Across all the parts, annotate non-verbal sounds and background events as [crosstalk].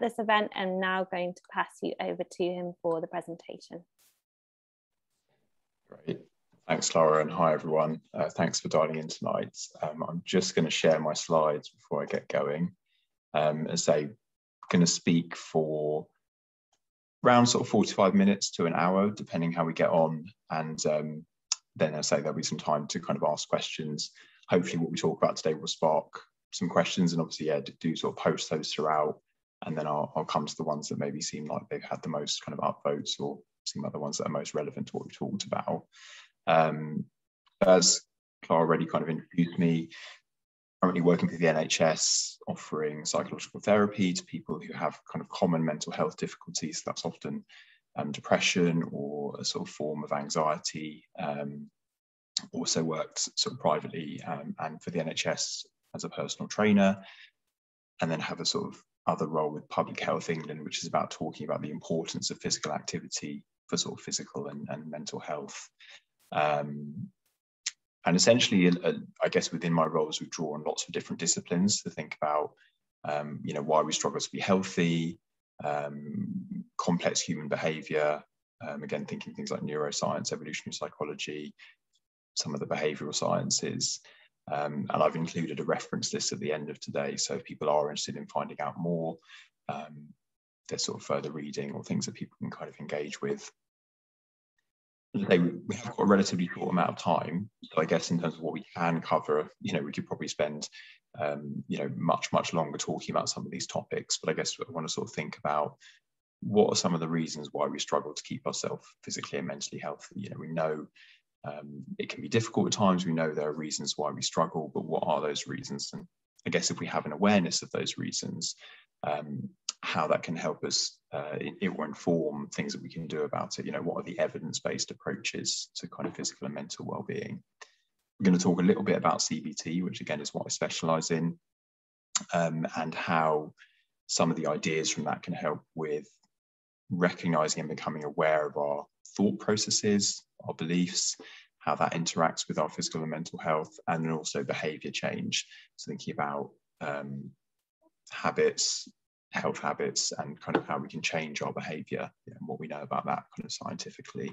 at this event. I'm now going to pass you over to him for the presentation. Great. Thanks, Clara, and hi, everyone. Uh, thanks for dialing in tonight. Um, I'm just going to share my slides before I get going. Um, as I'm going to speak for around sort of 45 minutes to an hour, depending how we get on. And um, then I say there'll be some time to kind of ask questions. Hopefully what we talk about today will spark some questions and obviously, yeah, do sort of post those throughout. And then I'll, I'll come to the ones that maybe seem like they've had the most kind of upvotes or seem like the ones that are most relevant to what we've talked about. Um, as Clara already kind of introduced me, currently working for the NHS, offering psychological therapy to people who have kind of common mental health difficulties. That's often um, depression or a sort of form of anxiety. Um, also worked sort of privately um, and for the NHS as a personal trainer, and then have a sort of other role with Public Health England, which is about talking about the importance of physical activity for sort of physical and, and mental health. Um, and essentially, uh, I guess within my roles, we draw on lots of different disciplines to think about, um, you know, why we struggle to be healthy, um, complex human behavior. Um, again, thinking things like neuroscience, evolutionary psychology, some of the behavioral sciences. Um, and I've included a reference list at the end of today. So if people are interested in finding out more, um, there's sort of further reading or things that people can kind of engage with say we have got a relatively short amount of time. So I guess in terms of what we can cover, you know, we could probably spend, um, you know, much, much longer talking about some of these topics. But I guess I want to sort of think about what are some of the reasons why we struggle to keep ourselves physically and mentally healthy. You know, we know um, it can be difficult at times. We know there are reasons why we struggle, but what are those reasons? And I guess if we have an awareness of those reasons, um, how that can help us uh, it, will inform things that we can do about it you know what are the evidence-based approaches to kind of physical and mental well-being we're going to talk a little bit about cbt which again is what i specialize in um, and how some of the ideas from that can help with recognizing and becoming aware of our thought processes our beliefs how that interacts with our physical and mental health and then also behavior change so thinking about um, habits health habits and kind of how we can change our behavior and what we know about that kind of scientifically.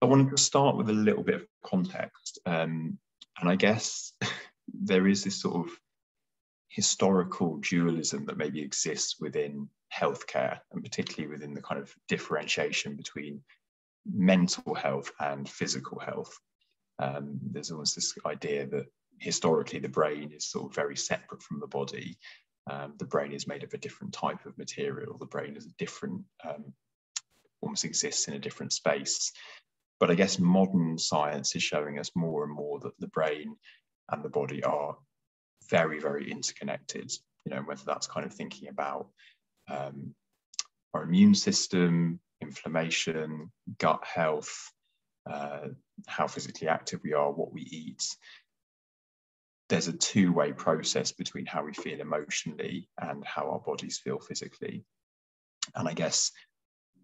I wanted to start with a little bit of context. Um, and I guess [laughs] there is this sort of historical dualism that maybe exists within healthcare and particularly within the kind of differentiation between mental health and physical health. Um, there's almost this idea that historically the brain is sort of very separate from the body um, the brain is made of a different type of material. The brain is a different, um, almost exists in a different space. But I guess modern science is showing us more and more that the brain and the body are very, very interconnected. You know, whether that's kind of thinking about um, our immune system, inflammation, gut health, uh, how physically active we are, what we eat, there's a two-way process between how we feel emotionally and how our bodies feel physically. And I guess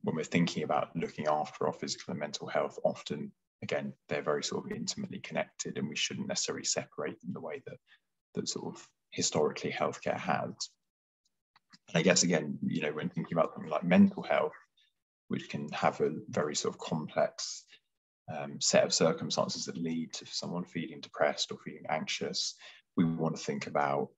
when we're thinking about looking after our physical and mental health, often again they're very sort of intimately connected, and we shouldn't necessarily separate them the way that that sort of historically healthcare has. And I guess again, you know, when thinking about something like mental health, which can have a very sort of complex um, set of circumstances that lead to someone feeling depressed or feeling anxious, we want to think about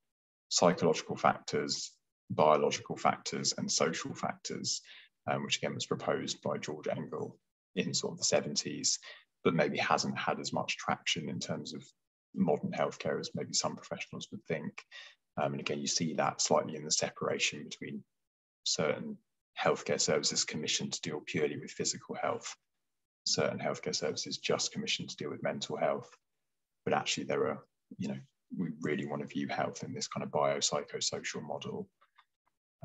psychological factors, biological factors, and social factors, um, which again was proposed by George Engel in sort of the 70s, but maybe hasn't had as much traction in terms of modern healthcare as maybe some professionals would think. Um, and again, you see that slightly in the separation between certain healthcare services commissioned to deal purely with physical health certain healthcare services just commissioned to deal with mental health. But actually, there are, you know, we really want to view health in this kind of biopsychosocial model.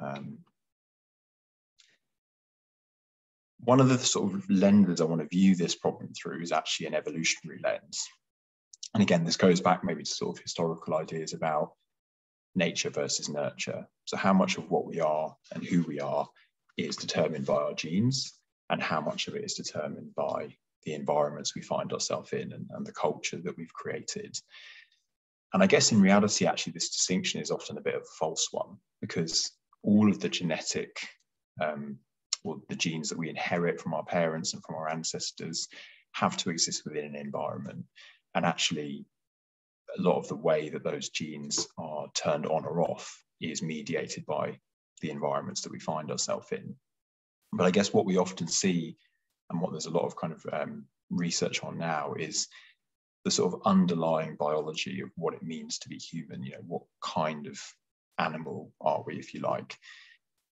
Um, one of the sort of lenses I want to view this problem through is actually an evolutionary lens. And again, this goes back maybe to sort of historical ideas about nature versus nurture. So, how much of what we are and who we are is determined by our genes, and how much of it is determined by the environments we find ourselves in and, and the culture that we've created. And I guess in reality, actually, this distinction is often a bit of a false one because all of the genetic um, or the genes that we inherit from our parents and from our ancestors have to exist within an environment. And actually, a lot of the way that those genes are turned on or off is mediated by the environments that we find ourselves in. But I guess what we often see, and what there's a lot of kind of um, research on now, is the sort of underlying biology of what it means to be human. You know, what kind of animal are we, if you like,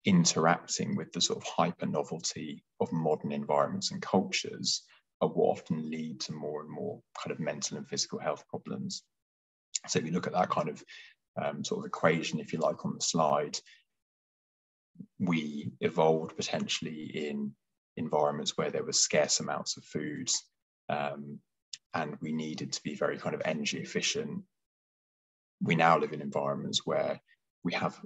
interacting with the sort of hyper novelty of modern environments and cultures are what often lead to more and more kind of mental and physical health problems. So if you look at that kind of um, sort of equation, if you like, on the slide, we evolved potentially in environments where there were scarce amounts of food um, and we needed to be very kind of energy efficient. We now live in environments where we have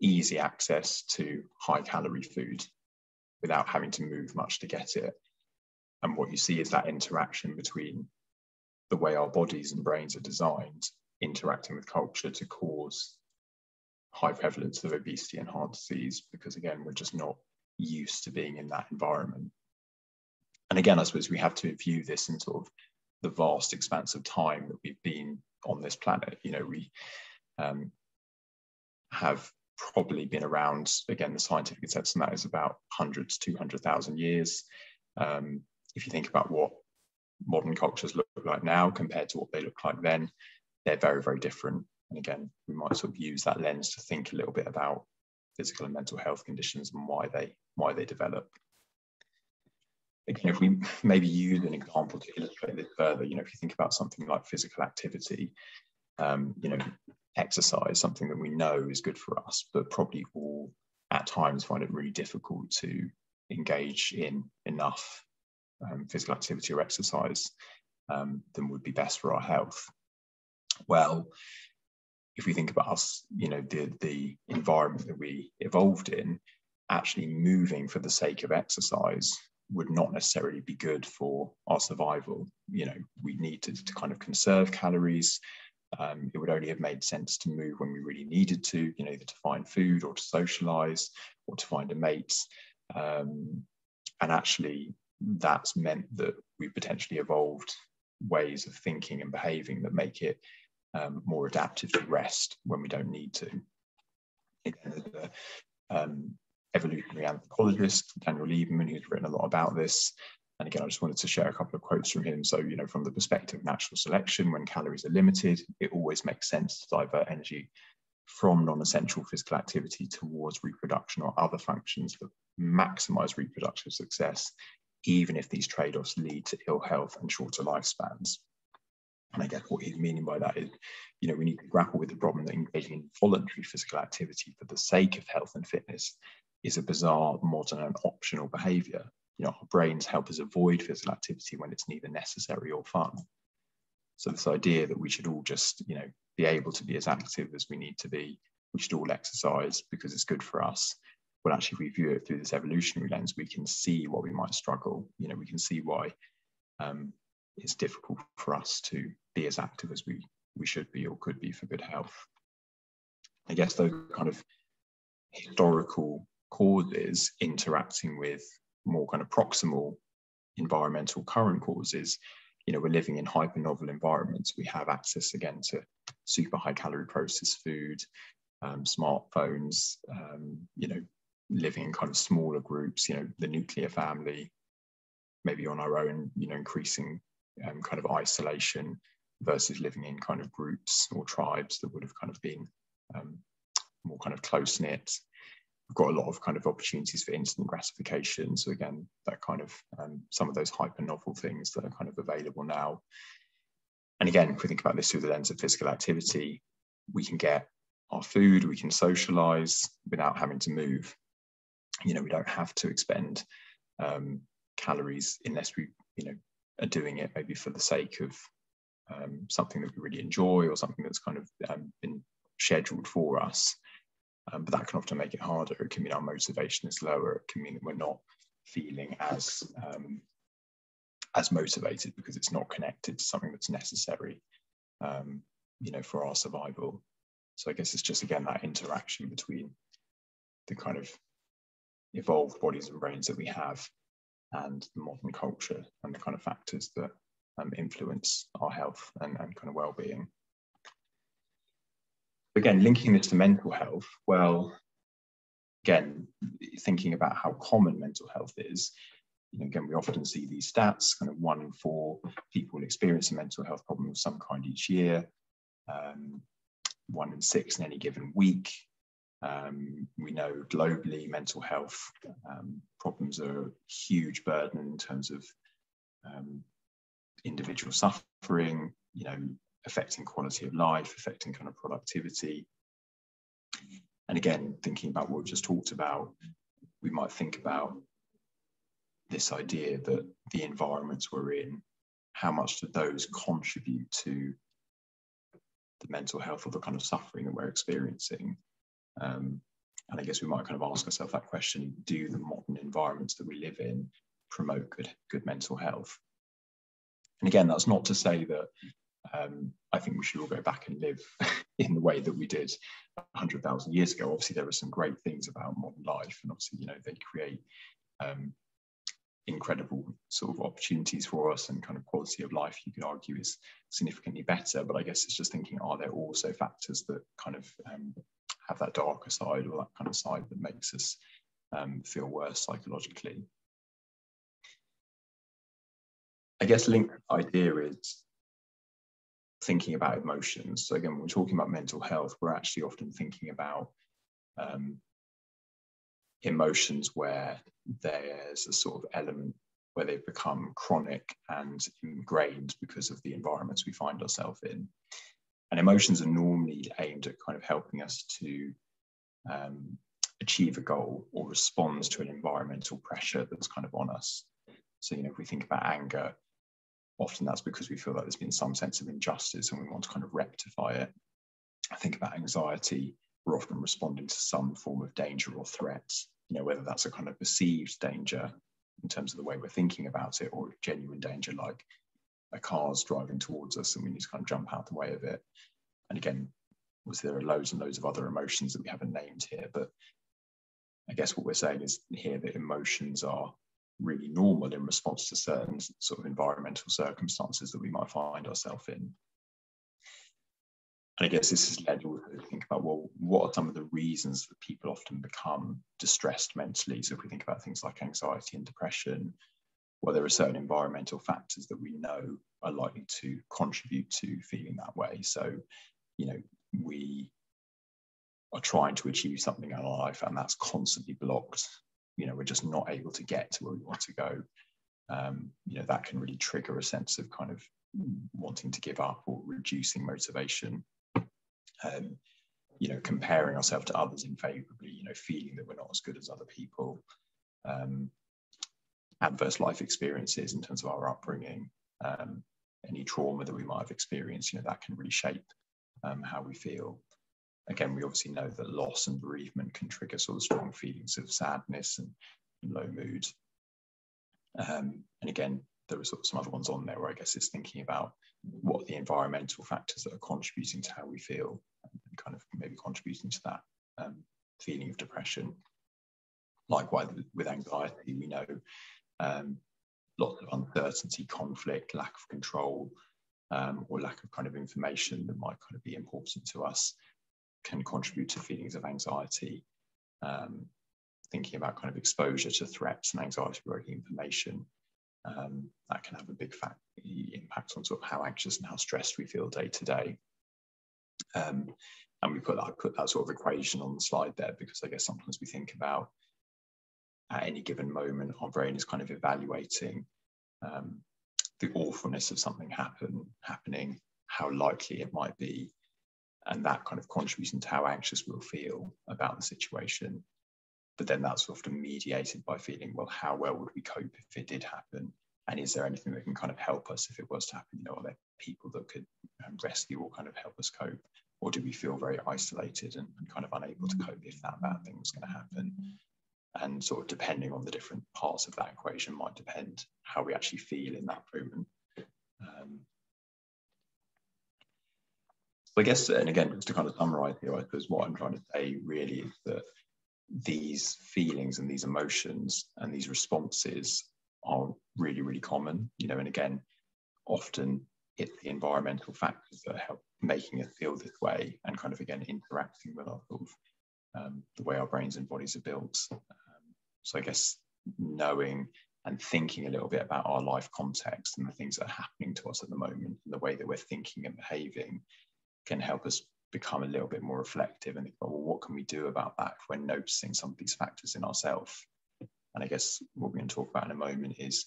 easy access to high calorie food without having to move much to get it. And what you see is that interaction between the way our bodies and brains are designed interacting with culture to cause high prevalence of obesity and heart disease because again we're just not used to being in that environment. And again i suppose we have to view this in sort of the vast expanse of time that we've been on this planet. You know we um, have probably been around again the scientific consensus on that is about 100 to 200,000 years. Um, if you think about what modern cultures look like now compared to what they look like then they're very, very different. And again, we might sort of use that lens to think a little bit about physical and mental health conditions and why they why they develop. Again, if we maybe use an example to illustrate this further, you know, if you think about something like physical activity, um, you know, exercise, something that we know is good for us, but probably all at times find it really difficult to engage in enough um, physical activity or exercise um, than would be best for our health well if we think about us you know the the environment that we evolved in actually moving for the sake of exercise would not necessarily be good for our survival. You know we needed to kind of conserve calories. Um, it would only have made sense to move when we really needed to you know either to find food or to socialize or to find a mate. Um, and actually that's meant that we potentially evolved ways of thinking and behaving that make it um, more adaptive to rest when we don't need to. Again, the um, evolutionary anthropologist Daniel Lieberman, who's written a lot about this. And again, I just wanted to share a couple of quotes from him. So, you know, from the perspective of natural selection, when calories are limited, it always makes sense to divert energy from non-essential physical activity towards reproduction or other functions that maximize reproductive success, even if these trade-offs lead to ill health and shorter lifespans. And I guess what he's meaning by that is, you know, we need to grapple with the problem that engaging in voluntary physical activity for the sake of health and fitness is a bizarre, modern, and optional behavior. You know, our brains help us avoid physical activity when it's neither necessary or fun. So this idea that we should all just, you know, be able to be as active as we need to be, we should all exercise because it's good for us. Well, actually, if we view it through this evolutionary lens, we can see why we might struggle. You know, we can see why um, it's difficult for us to be as active as we, we should be or could be for good health. I guess those kind of historical causes interacting with more kind of proximal environmental current causes, you know, we're living in hyper novel environments. We have access again to super high calorie processed food, um, smartphones, um, you know, living in kind of smaller groups, you know, the nuclear family, maybe on our own, you know, increasing um, kind of isolation versus living in kind of groups or tribes that would have kind of been um, more kind of close knit. We've got a lot of kind of opportunities for instant gratification. So again, that kind of um, some of those hyper novel things that are kind of available now. And again, if we think about this through the lens of physical activity, we can get our food, we can socialize without having to move. You know, we don't have to expend um, calories unless we, you know, are doing it maybe for the sake of um, something that we really enjoy or something that's kind of um, been scheduled for us. Um, but that can often make it harder. It can mean our motivation is lower. It can mean that we're not feeling as um, as motivated because it's not connected to something that's necessary, um, you know, for our survival. So I guess it's just again that interaction between the kind of evolved bodies and brains that we have and the modern culture and the kind of factors that um, influence our health and, and kind of well-being. Again, linking this to mental health, well, again, thinking about how common mental health is, you know, again, we often see these stats, kind of one in four people experience a mental health problem of some kind each year, um, one in six in any given week. Um, we know globally mental health um, problems are a huge burden in terms of um, individual suffering, you know, affecting quality of life, affecting kind of productivity. And again, thinking about what we've just talked about, we might think about this idea that the environments we're in, how much do those contribute to the mental health or the kind of suffering that we're experiencing? Um, and I guess we might kind of ask ourselves that question: Do the modern environments that we live in promote good good mental health? And again, that's not to say that um, I think we should all go back and live [laughs] in the way that we did 100,000 years ago. Obviously, there are some great things about modern life, and obviously, you know, they create um, incredible sort of opportunities for us and kind of quality of life you could argue is significantly better but i guess it's just thinking are there also factors that kind of um, have that darker side or that kind of side that makes us um, feel worse psychologically i guess linked idea is thinking about emotions so again when we're talking about mental health we're actually often thinking about um, emotions where there's a sort of element where they've become chronic and ingrained because of the environments we find ourselves in. And emotions are normally aimed at kind of helping us to um, achieve a goal or respond to an environmental pressure that's kind of on us. So, you know, if we think about anger, often that's because we feel like there's been some sense of injustice and we want to kind of rectify it. I think about anxiety, we're often responding to some form of danger or threat, you know, whether that's a kind of perceived danger in terms of the way we're thinking about it or genuine danger like a car's driving towards us and we need to kind of jump out the way of it. And again, was there are loads and loads of other emotions that we haven't named here, but I guess what we're saying is here that emotions are really normal in response to certain sort of environmental circumstances that we might find ourselves in. And I guess this has led you to think about, well, what are some of the reasons that people often become distressed mentally? So if we think about things like anxiety and depression, well, there are certain environmental factors that we know are likely to contribute to feeling that way. So, you know, we are trying to achieve something in our life and that's constantly blocked. You know, we're just not able to get to where we want to go. Um, you know, that can really trigger a sense of kind of wanting to give up or reducing motivation um, you know, comparing ourselves to others unfavorably, you know, feeling that we're not as good as other people, um, adverse life experiences in terms of our upbringing, um, any trauma that we might have experienced, you know, that can really shape um, how we feel. Again, we obviously know that loss and bereavement can trigger sort of strong feelings of sadness and, and low mood. Um, and again, there are sort of some other ones on there where I guess it's thinking about what the environmental factors that are contributing to how we feel and kind of maybe contributing to that um, feeling of depression. Likewise, with anxiety, we know um, lots of uncertainty, conflict, lack of control, um, or lack of kind of information that might kind of be important to us can contribute to feelings of anxiety. Um, thinking about kind of exposure to threats and anxiety provoking information um, that can have a big fact, impact on sort of how anxious and how stressed we feel day to day. Um, and we put that put that sort of equation on the slide there because I guess sometimes we think about at any given moment our brain is kind of evaluating um, the awfulness of something happen happening, how likely it might be, and that kind of contributing to how anxious we'll feel about the situation but then that's often mediated by feeling, well, how well would we cope if it did happen? And is there anything that can kind of help us if it was to happen? You know, are there people that could um, rescue or kind of help us cope? Or do we feel very isolated and, and kind of unable to cope if that bad thing was going to happen? And sort of depending on the different parts of that equation might depend how we actually feel in that moment. Um, so I guess, and again, just to kind of summarize here, I suppose what I'm trying to say really is that these feelings and these emotions and these responses are really, really common, you know, and again, often it's the environmental factors that help making us feel this way and kind of again interacting with our sort of um, the way our brains and bodies are built. Um, so I guess knowing and thinking a little bit about our life context and the things that are happening to us at the moment and the way that we're thinking and behaving can help us become a little bit more reflective and think, well, what can we do about that if we're noticing some of these factors in ourselves? And I guess what we're going to talk about in a moment is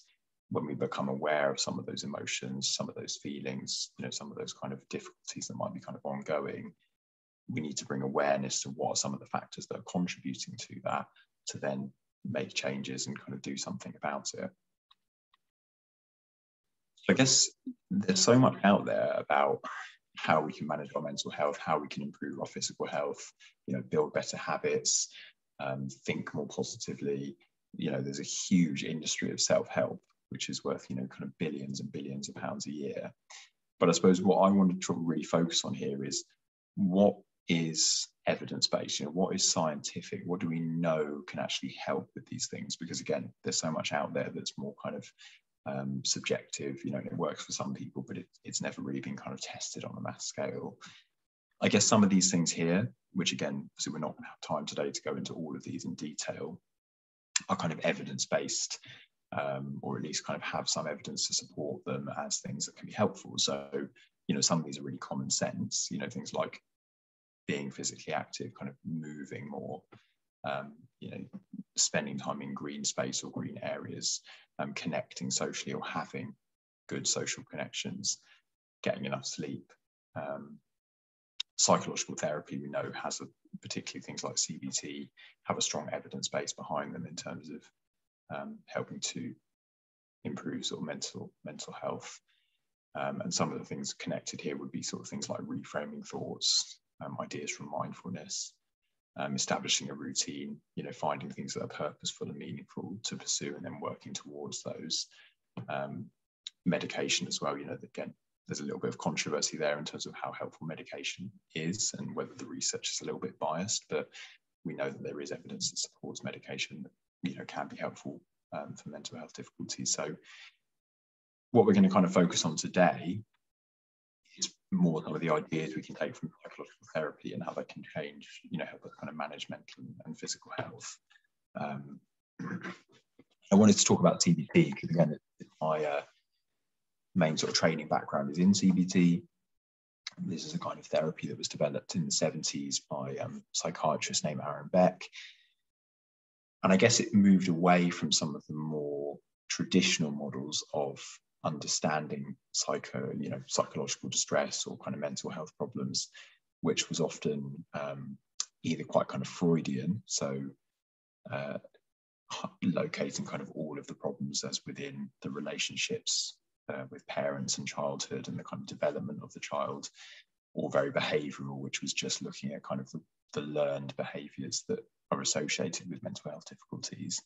when we become aware of some of those emotions, some of those feelings, you know, some of those kind of difficulties that might be kind of ongoing, we need to bring awareness to what are some of the factors that are contributing to that to then make changes and kind of do something about it. I guess there's so much out there about how we can manage our mental health, how we can improve our physical health, you know, build better habits, um, think more positively. You know, there's a huge industry of self-help, which is worth, you know, kind of billions and billions of pounds a year. But I suppose what I want to really focus on here is what is evidence-based you know what is scientific? What do we know can actually help with these things? Because again there's so much out there that's more kind of um, subjective you know it works for some people but it, it's never really been kind of tested on a mass scale. I guess some of these things here which again so we're not going to have time today to go into all of these in detail are kind of evidence-based um, or at least kind of have some evidence to support them as things that can be helpful. So you know some of these are really common sense you know things like being physically active, kind of moving more, um, you know, spending time in green space or green areas, um, connecting socially or having good social connections, getting enough sleep. Um, psychological therapy, we know, has a, particularly things like CBT have a strong evidence base behind them in terms of um, helping to improve sort of mental mental health. Um, and some of the things connected here would be sort of things like reframing thoughts, um, ideas from mindfulness, um, establishing a routine, you know, finding things that are purposeful and meaningful to pursue and then working towards those. Um, medication as well, you know, again, there's a little bit of controversy there in terms of how helpful medication is and whether the research is a little bit biased, but we know that there is evidence that supports medication that, you know, can be helpful um, for mental health difficulties. So what we're going to kind of focus on today more some of the ideas we can take from psychological therapy and how that can change, you know, help us kind of manage mental and physical health. Um, I wanted to talk about CBT because again, my uh, main sort of training background is in CBT. This is a kind of therapy that was developed in the 70s by um, psychiatrist named Aaron Beck. And I guess it moved away from some of the more traditional models of understanding psycho, you know, psychological distress or kind of mental health problems, which was often um, either quite kind of Freudian, so uh, locating kind of all of the problems as within the relationships uh, with parents and childhood and the kind of development of the child, or very behavioural, which was just looking at kind of the, the learned behaviours that are associated with mental health difficulties.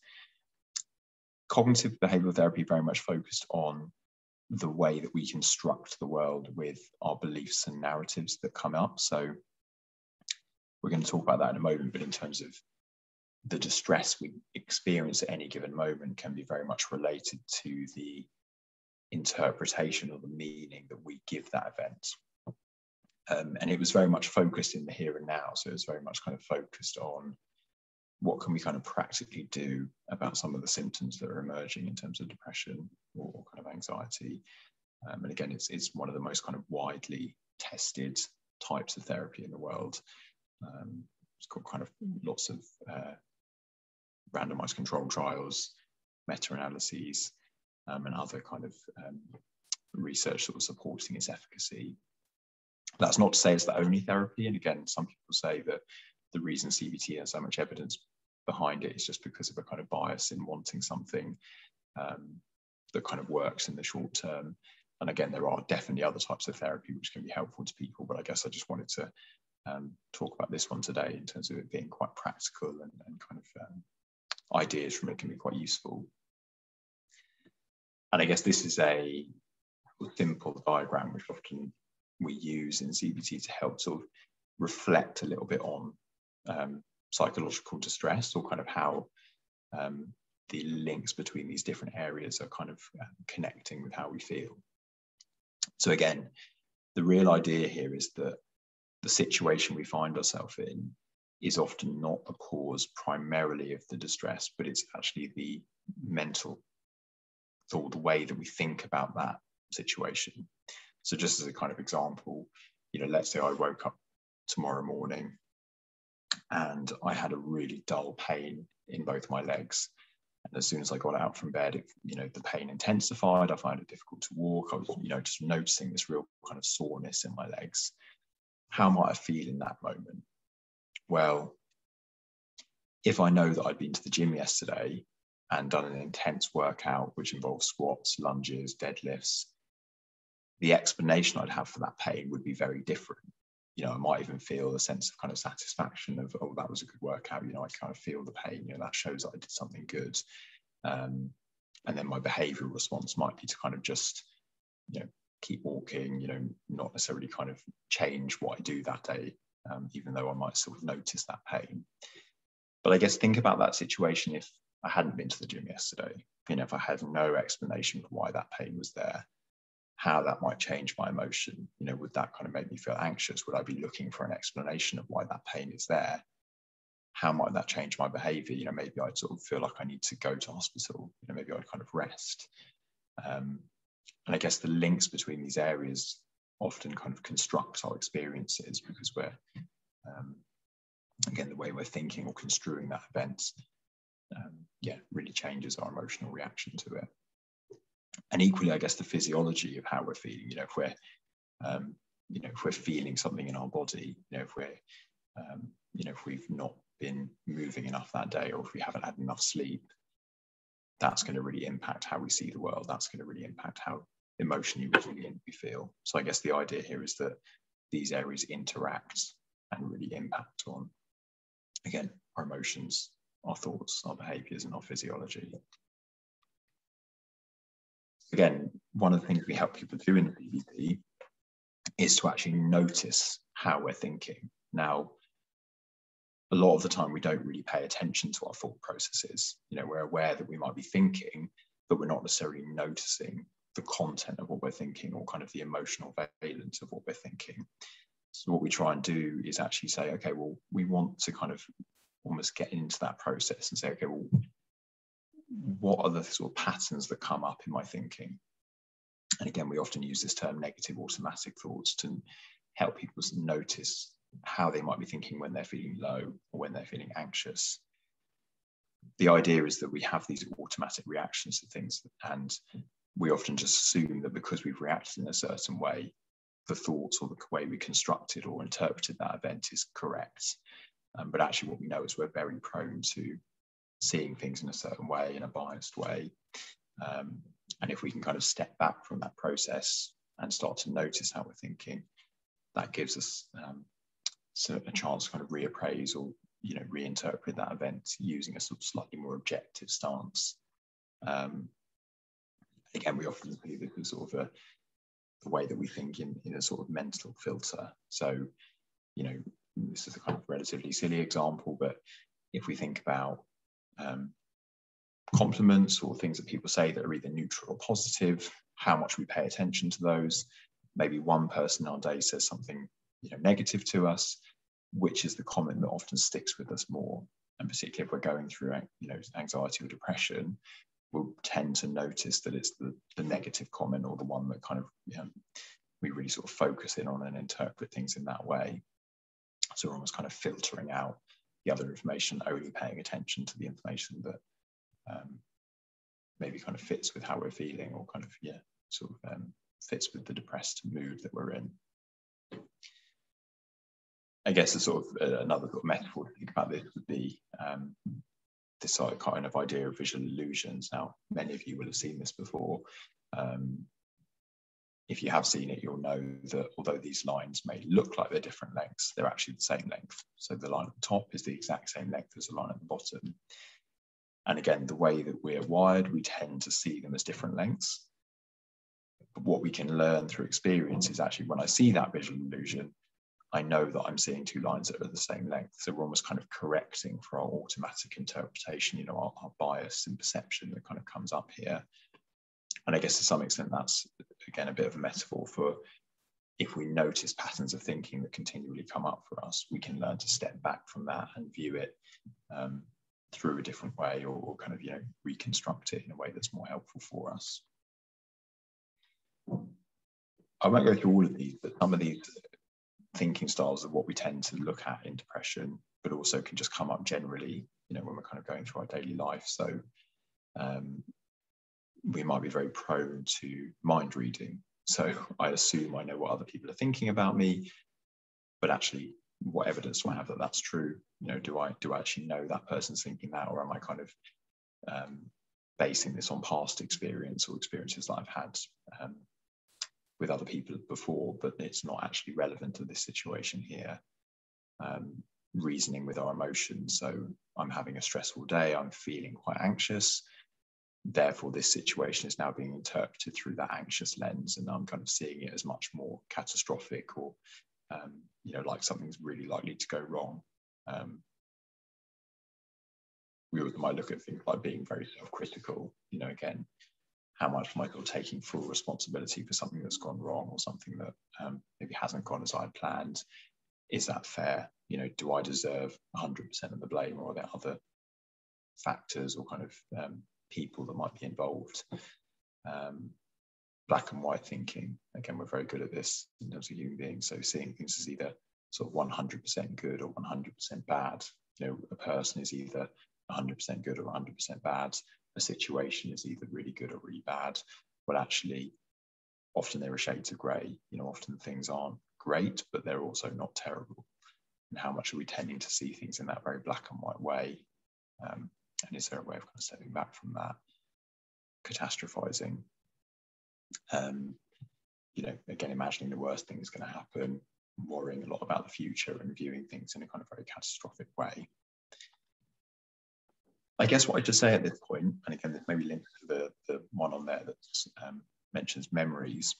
Cognitive behavioural therapy very much focused on the way that we construct the world with our beliefs and narratives that come up. So we're going to talk about that in a moment, but in terms of the distress we experience at any given moment can be very much related to the interpretation or the meaning that we give that event. Um, and it was very much focused in the here and now. So it was very much kind of focused on what can we kind of practically do about some of the symptoms that are emerging in terms of depression or kind of anxiety? Um, and again, it's, it's one of the most kind of widely tested types of therapy in the world. Um, it's got kind of lots of uh, randomized control trials, meta-analyses, um, and other kind of um, research that was supporting its efficacy. That's not to say it's the only therapy. And again, some people say that the reason CBT has so much evidence behind it is just because of a kind of bias in wanting something um, that kind of works in the short term. And again, there are definitely other types of therapy which can be helpful to people, but I guess I just wanted to um, talk about this one today in terms of it being quite practical and, and kind of um, ideas from it can be quite useful. And I guess this is a simple diagram which often we use in CBT to help sort of reflect a little bit on um, psychological distress or kind of how um, the links between these different areas are kind of um, connecting with how we feel. So again, the real idea here is that the situation we find ourselves in is often not the cause primarily of the distress, but it's actually the mental thought, the way that we think about that situation. So just as a kind of example, you know, let's say I woke up tomorrow morning and I had a really dull pain in both my legs. And as soon as I got out from bed, it, you know, the pain intensified. I found it difficult to walk. I was, you know, just noticing this real kind of soreness in my legs. How might I feel in that moment? Well, if I know that I'd been to the gym yesterday and done an intense workout, which involves squats, lunges, deadlifts, the explanation I'd have for that pain would be very different. You know, I might even feel a sense of kind of satisfaction of, oh, that was a good workout. You know, I kind of feel the pain. You know, that shows that I did something good. Um, and then my behavioural response might be to kind of just, you know, keep walking. You know, not necessarily kind of change what I do that day, um, even though I might sort of notice that pain. But I guess think about that situation if I hadn't been to the gym yesterday. You know, if I had no explanation for why that pain was there how that might change my emotion. You know, would that kind of make me feel anxious? Would I be looking for an explanation of why that pain is there? How might that change my behavior? You know, maybe I'd sort of feel like I need to go to hospital. You know, maybe I'd kind of rest. Um, and I guess the links between these areas often kind of construct our experiences because we're, um, again, the way we're thinking or construing that event, um, yeah, really changes our emotional reaction to it and equally, I guess the physiology of how we're feeling. You know, if we're um, you know if we're feeling something in our body, you know, if we're um, you know if we've not been moving enough that day, or if we haven't had enough sleep, that's going to really impact how we see the world. That's going to really impact how emotionally resilient we feel. So I guess the idea here is that these areas interact and really impact on again our emotions, our thoughts, our behaviors, and our physiology again, one of the things we help people do in the CBT is to actually notice how we're thinking. Now, a lot of the time we don't really pay attention to our thought processes. You know, we're aware that we might be thinking, but we're not necessarily noticing the content of what we're thinking or kind of the emotional valence of what we're thinking. So what we try and do is actually say, okay, well, we want to kind of almost get into that process and say, okay, well, what are the sort of patterns that come up in my thinking? And again, we often use this term negative automatic thoughts to help people notice how they might be thinking when they're feeling low or when they're feeling anxious. The idea is that we have these automatic reactions to things, and we often just assume that because we've reacted in a certain way, the thoughts or the way we constructed or interpreted that event is correct. Um, but actually, what we know is we're very prone to seeing things in a certain way, in a biased way. Um, and if we can kind of step back from that process and start to notice how we're thinking, that gives us um, a chance to kind of reappraise or you know reinterpret that event using a sort of slightly more objective stance. Um, again, we often see this as sort of a, the way that we think in, in a sort of mental filter. So, you know, this is a kind of relatively silly example, but if we think about um, compliments or things that people say that are either neutral or positive, how much we pay attention to those. Maybe one person in our day says something you know, negative to us, which is the comment that often sticks with us more. And particularly if we're going through you know, anxiety or depression, we'll tend to notice that it's the, the negative comment or the one that kind of you know, we really sort of focus in on and interpret things in that way. So we're almost kind of filtering out the other information, only paying attention to the information that um, maybe kind of fits with how we're feeling or kind of, yeah, sort of um, fits with the depressed mood that we're in. I guess a sort of uh, another sort of metaphor to think about this would be um, this kind of idea of visual illusions. Now, many of you will have seen this before. Um, if you have seen it, you'll know that although these lines may look like they're different lengths, they're actually the same length. So the line at the top is the exact same length as the line at the bottom. And again, the way that we're wired, we tend to see them as different lengths. But what we can learn through experience is actually when I see that visual illusion, I know that I'm seeing two lines that are the same length. So we're almost kind of correcting for our automatic interpretation, you know, our, our bias and perception that kind of comes up here. And I guess to some extent, that's again a bit of a metaphor for if we notice patterns of thinking that continually come up for us, we can learn to step back from that and view it um, through a different way or, or, kind of, you know, reconstruct it in a way that's more helpful for us. I won't go through all of these, but some of these thinking styles are what we tend to look at in depression, but also can just come up generally, you know, when we're kind of going through our daily life. So um, we might be very prone to mind reading. So [laughs] I assume I know what other people are thinking about me, but actually, what evidence do I have that that's true? You know, do I do I actually know that person's thinking that, or am I kind of um, basing this on past experience or experiences that I've had um, with other people before, but it's not actually relevant to this situation here? Um, reasoning with our emotions. So I'm having a stressful day. I'm feeling quite anxious therefore this situation is now being interpreted through that anxious lens and i'm kind of seeing it as much more catastrophic or um, you know like something's really likely to go wrong. Um, we might look at things like being very self-critical you know again how much am i taking full responsibility for something that's gone wrong or something that um, maybe hasn't gone as i planned? Is that fair? You know do i deserve 100% of the blame or are there other factors or kind of um, people that might be involved. Um, black and white thinking, again, we're very good at this in terms of human beings. So seeing things as either sort of 100% good or 100% bad. You know, a person is either 100% good or 100% bad. A situation is either really good or really bad. Well, actually, often there are shades of grey. You know, often things aren't great, but they're also not terrible. And how much are we tending to see things in that very black and white way? Um, and is there a way of kind of stepping back from that, catastrophizing? Um, you know, again, imagining the worst thing is going to happen, worrying a lot about the future and viewing things in a kind of very catastrophic way. I guess what I just say at this point, and again, this maybe linked to the, the one on there that um, mentions memories,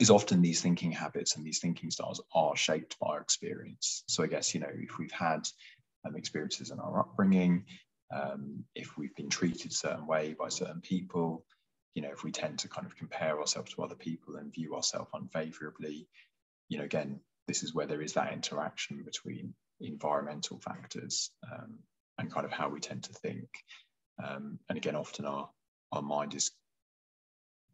is often these thinking habits and these thinking styles are shaped by our experience. So I guess, you know, if we've had um, experiences in our upbringing, um, if we've been treated a certain way by certain people, you know, if we tend to kind of compare ourselves to other people and view ourselves unfavorably, you know, again, this is where there is that interaction between environmental factors um, and kind of how we tend to think. Um, and again, often our, our mind is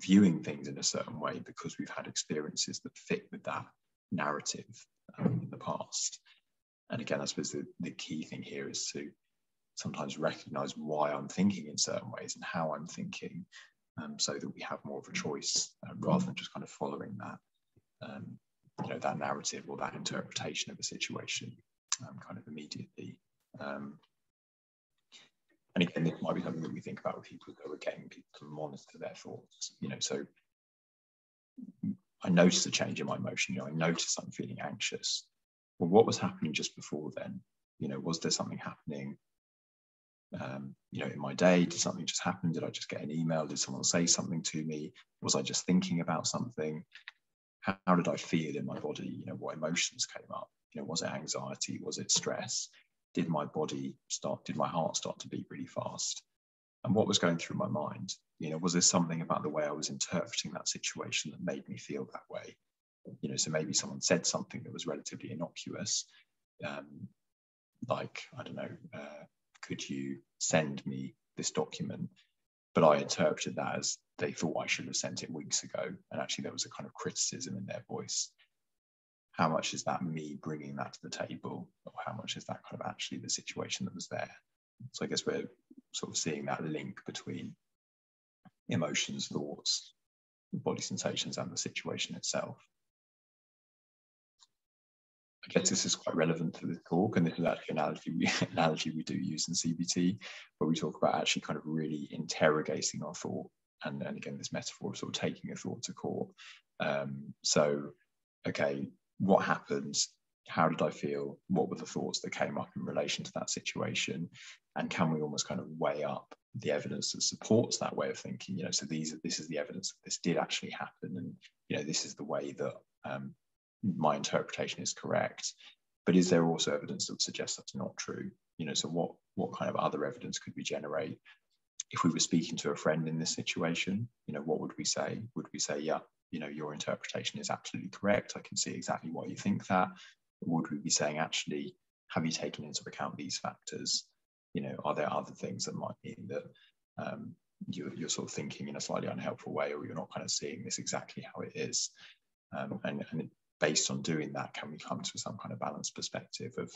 viewing things in a certain way because we've had experiences that fit with that narrative um, in the past. And again, I suppose the, the key thing here is to sometimes recognize why I'm thinking in certain ways and how I'm thinking, um, so that we have more of a choice um, rather than just kind of following that, um, you know, that narrative or that interpretation of a situation um, kind of immediately. Um, and again, this might be something that we think about with people that are getting people to monitor their thoughts, you know, so I notice a change in my emotion, you know, I notice I'm feeling anxious. Well, what was happening just before then? You know, was there something happening um, you know, in my day? Did something just happen? Did I just get an email? Did someone say something to me? Was I just thinking about something? How, how did I feel in my body? You know, what emotions came up? You know, was it anxiety? Was it stress? Did my body start? Did my heart start to beat really fast? And what was going through my mind? You know, was there something about the way I was interpreting that situation that made me feel that way? You know, so maybe someone said something that was relatively innocuous, um, like I don't know, uh, could you send me this document? But I interpreted that as they thought I should have sent it weeks ago. And actually, there was a kind of criticism in their voice. How much is that me bringing that to the table? Or how much is that kind of actually the situation that was there? So I guess we're sort of seeing that link between emotions, thoughts, body sensations, and the situation itself. I guess this is quite relevant to the talk, and this is actually an analogy we, [laughs] analogy we do use in CBT, where we talk about actually kind of really interrogating our thought, and, again, this metaphor of sort of taking a thought to court. Um, so, okay, what happened? How did I feel? What were the thoughts that came up in relation to that situation? And can we almost kind of weigh up the evidence that supports that way of thinking? You know, so these are this is the evidence that this did actually happen, and you know, this is the way that um, my interpretation is correct. But is there also evidence that suggests that's not true? You know, so what what kind of other evidence could we generate? If we were speaking to a friend in this situation, you know, what would we say? Would we say, yeah, you know, your interpretation is absolutely correct. I can see exactly why you think that. Or would we be saying, actually, have you taken into account these factors? You know, are there other things that might mean that um, you're, you're, sort of thinking in a slightly unhelpful way, or you're not kind of seeing this exactly how it is? Um, and, and based on doing that, can we come to some kind of balanced perspective of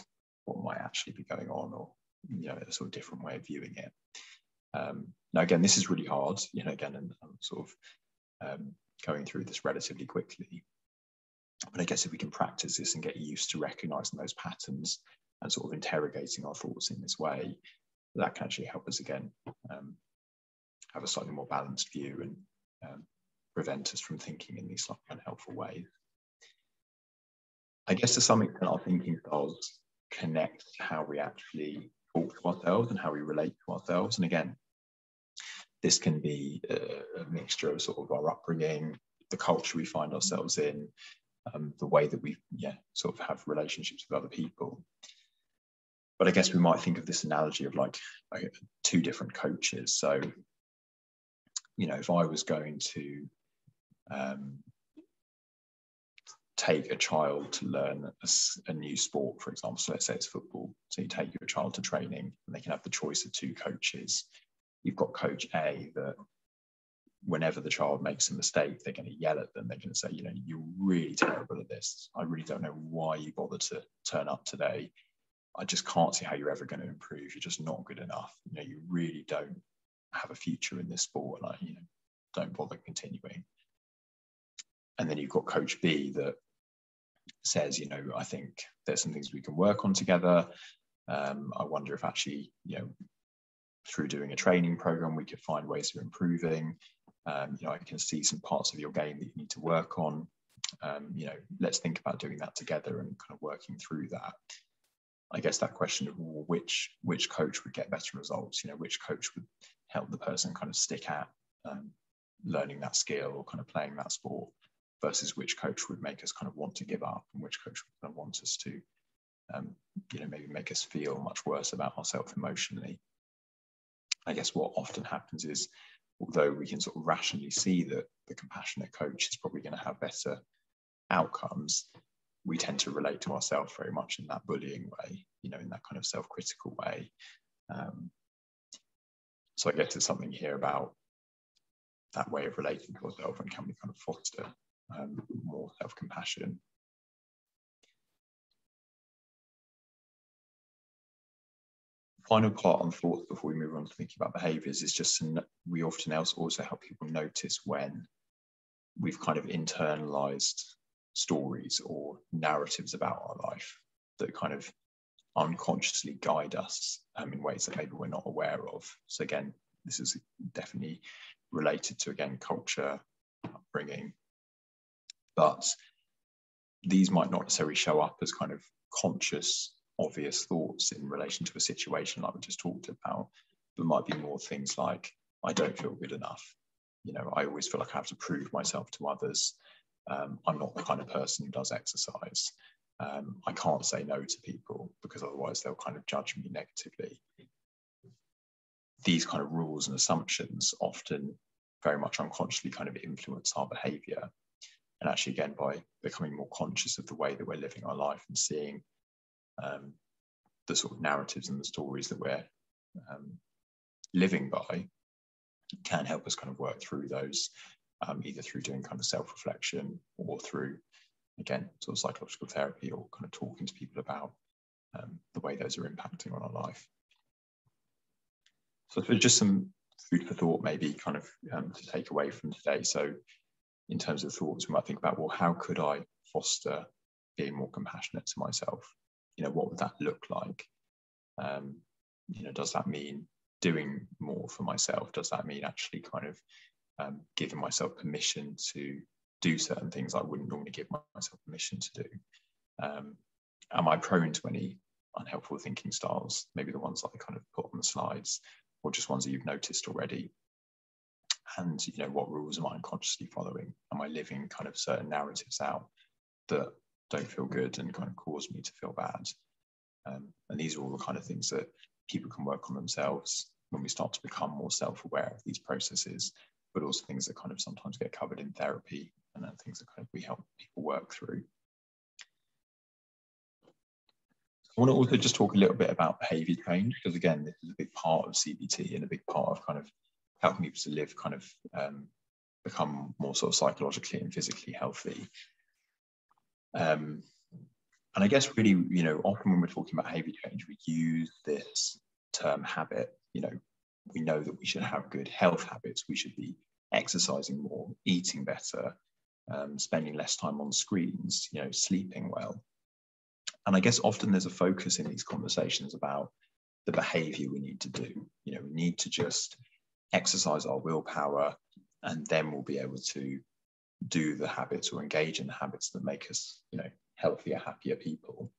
what might actually be going on, or you know, a sort of different way of viewing it? Um, now, again, this is really hard. You know, again, and, and sort of um, going through this relatively quickly. But I guess if we can practice this and get used to recognizing those patterns and sort of interrogating our thoughts in this way, that can actually help us again um, have a slightly more balanced view and um, prevent us from thinking in these slightly unhelpful ways. I guess to some extent, our thinking styles connect to how we actually talk to ourselves and how we relate to ourselves. And again, this can be a, mixture of sort of our upbringing, the culture we find ourselves in, um, the way that we yeah sort of have relationships with other people. But I guess we might think of this analogy of like, like two different coaches. So, you know, if I was going to um, take a child to learn a, a, new sport, for example, so let's say it's football. So you take your child to training and they can have the choice of two coaches you've got coach A that whenever the child makes a mistake, they're going to yell at them. They're going to say, you know, you're really terrible at this. I really don't know why you bothered to turn up today. I just can't see how you're ever going to improve. You're just not good enough. You know, you really don't have a future in this sport. And I, you know, don't bother continuing. And then you've got coach B that says, you know, I think there's some things we can work on together. Um, I wonder if actually, you know, through doing a training program, we could find ways of improving. Um, you know, I can see some parts of your game that you need to work on. Um, you know, let's think about doing that together and kind of working through that. I guess that question of well, which which coach would get better results, you know, which coach would help the person kind of stick at um, learning that skill or kind of playing that sport, versus which coach would make us kind of want to give up and which coach would kind of want us to, um, you know, maybe make us feel much worse about ourselves emotionally. I guess what often happens is, although we can sort of rationally see that the compassionate coach is probably going to have better outcomes, we tend to relate to ourselves very much in that bullying way, you know, in that kind of self critical way. Um, so I guess there's something here about that way of relating to ourselves and can we kind of foster um, more self compassion final part on thoughts before we move on to thinking about behaviors is just to, we often also help people notice when we've kind of internalized stories or narratives about our life that kind of unconsciously guide us um, in ways that maybe we're not aware of. So again, this is definitely related to again culture, upbringing, but these might not necessarily show up as kind of conscious obvious thoughts in relation to a situation like we just talked about. There might be more things like, I don't feel good enough. You know, I always feel like I have to prove myself to others. Um, I'm not the kind of person who does exercise. Um, I can't say no to people because otherwise they'll kind of judge me negatively. These kind of rules and assumptions often very much unconsciously kind of influence our behavior. And actually, again, by becoming more conscious of the way that we're living our life and seeing um, the sort of narratives and the stories that we're um, living by can help us kind of work through those, um, either through doing kind of self reflection or through, again, sort of psychological therapy or kind of talking to people about um, the way those are impacting on our life. So, just some food for thought, maybe kind of um, to take away from today. So, in terms of thoughts, we might think about, well, how could I foster being more compassionate to myself? you know, what would that look like? Um, you know, does that mean doing more for myself? Does that mean actually kind of um, giving myself permission to do certain things I wouldn't normally give myself permission to do? Um, am I prone to any unhelpful thinking styles? Maybe the ones that I kind of put on the slides, or just ones that you've noticed already. And you know, what rules am I unconsciously following? Am I living kind of certain narratives out that don't feel good and kind of cause me to feel bad. Um, and these are all the kind of things that people can work on themselves when we start to become more self-aware of these processes, but also things that kind of sometimes get covered in therapy and then things that kind of we help people work through. I want to also just talk a little bit about behavior change because again, this is a big part of CBT and a big part of kind of helping people to live kind of um, become more sort of psychologically and physically healthy. Um, and I guess really, you know, often when we're talking about behavior change, we use this term habit. You know, we know that we should have good health habits. We should be exercising more, eating better, um, spending less time on screens, you know, sleeping well. And I guess often there's a focus in these conversations about the behavior we need to do. You know, we need to just exercise our willpower and then we'll be able to do the habits or engage in the habits that make us, you know, healthier, happier people.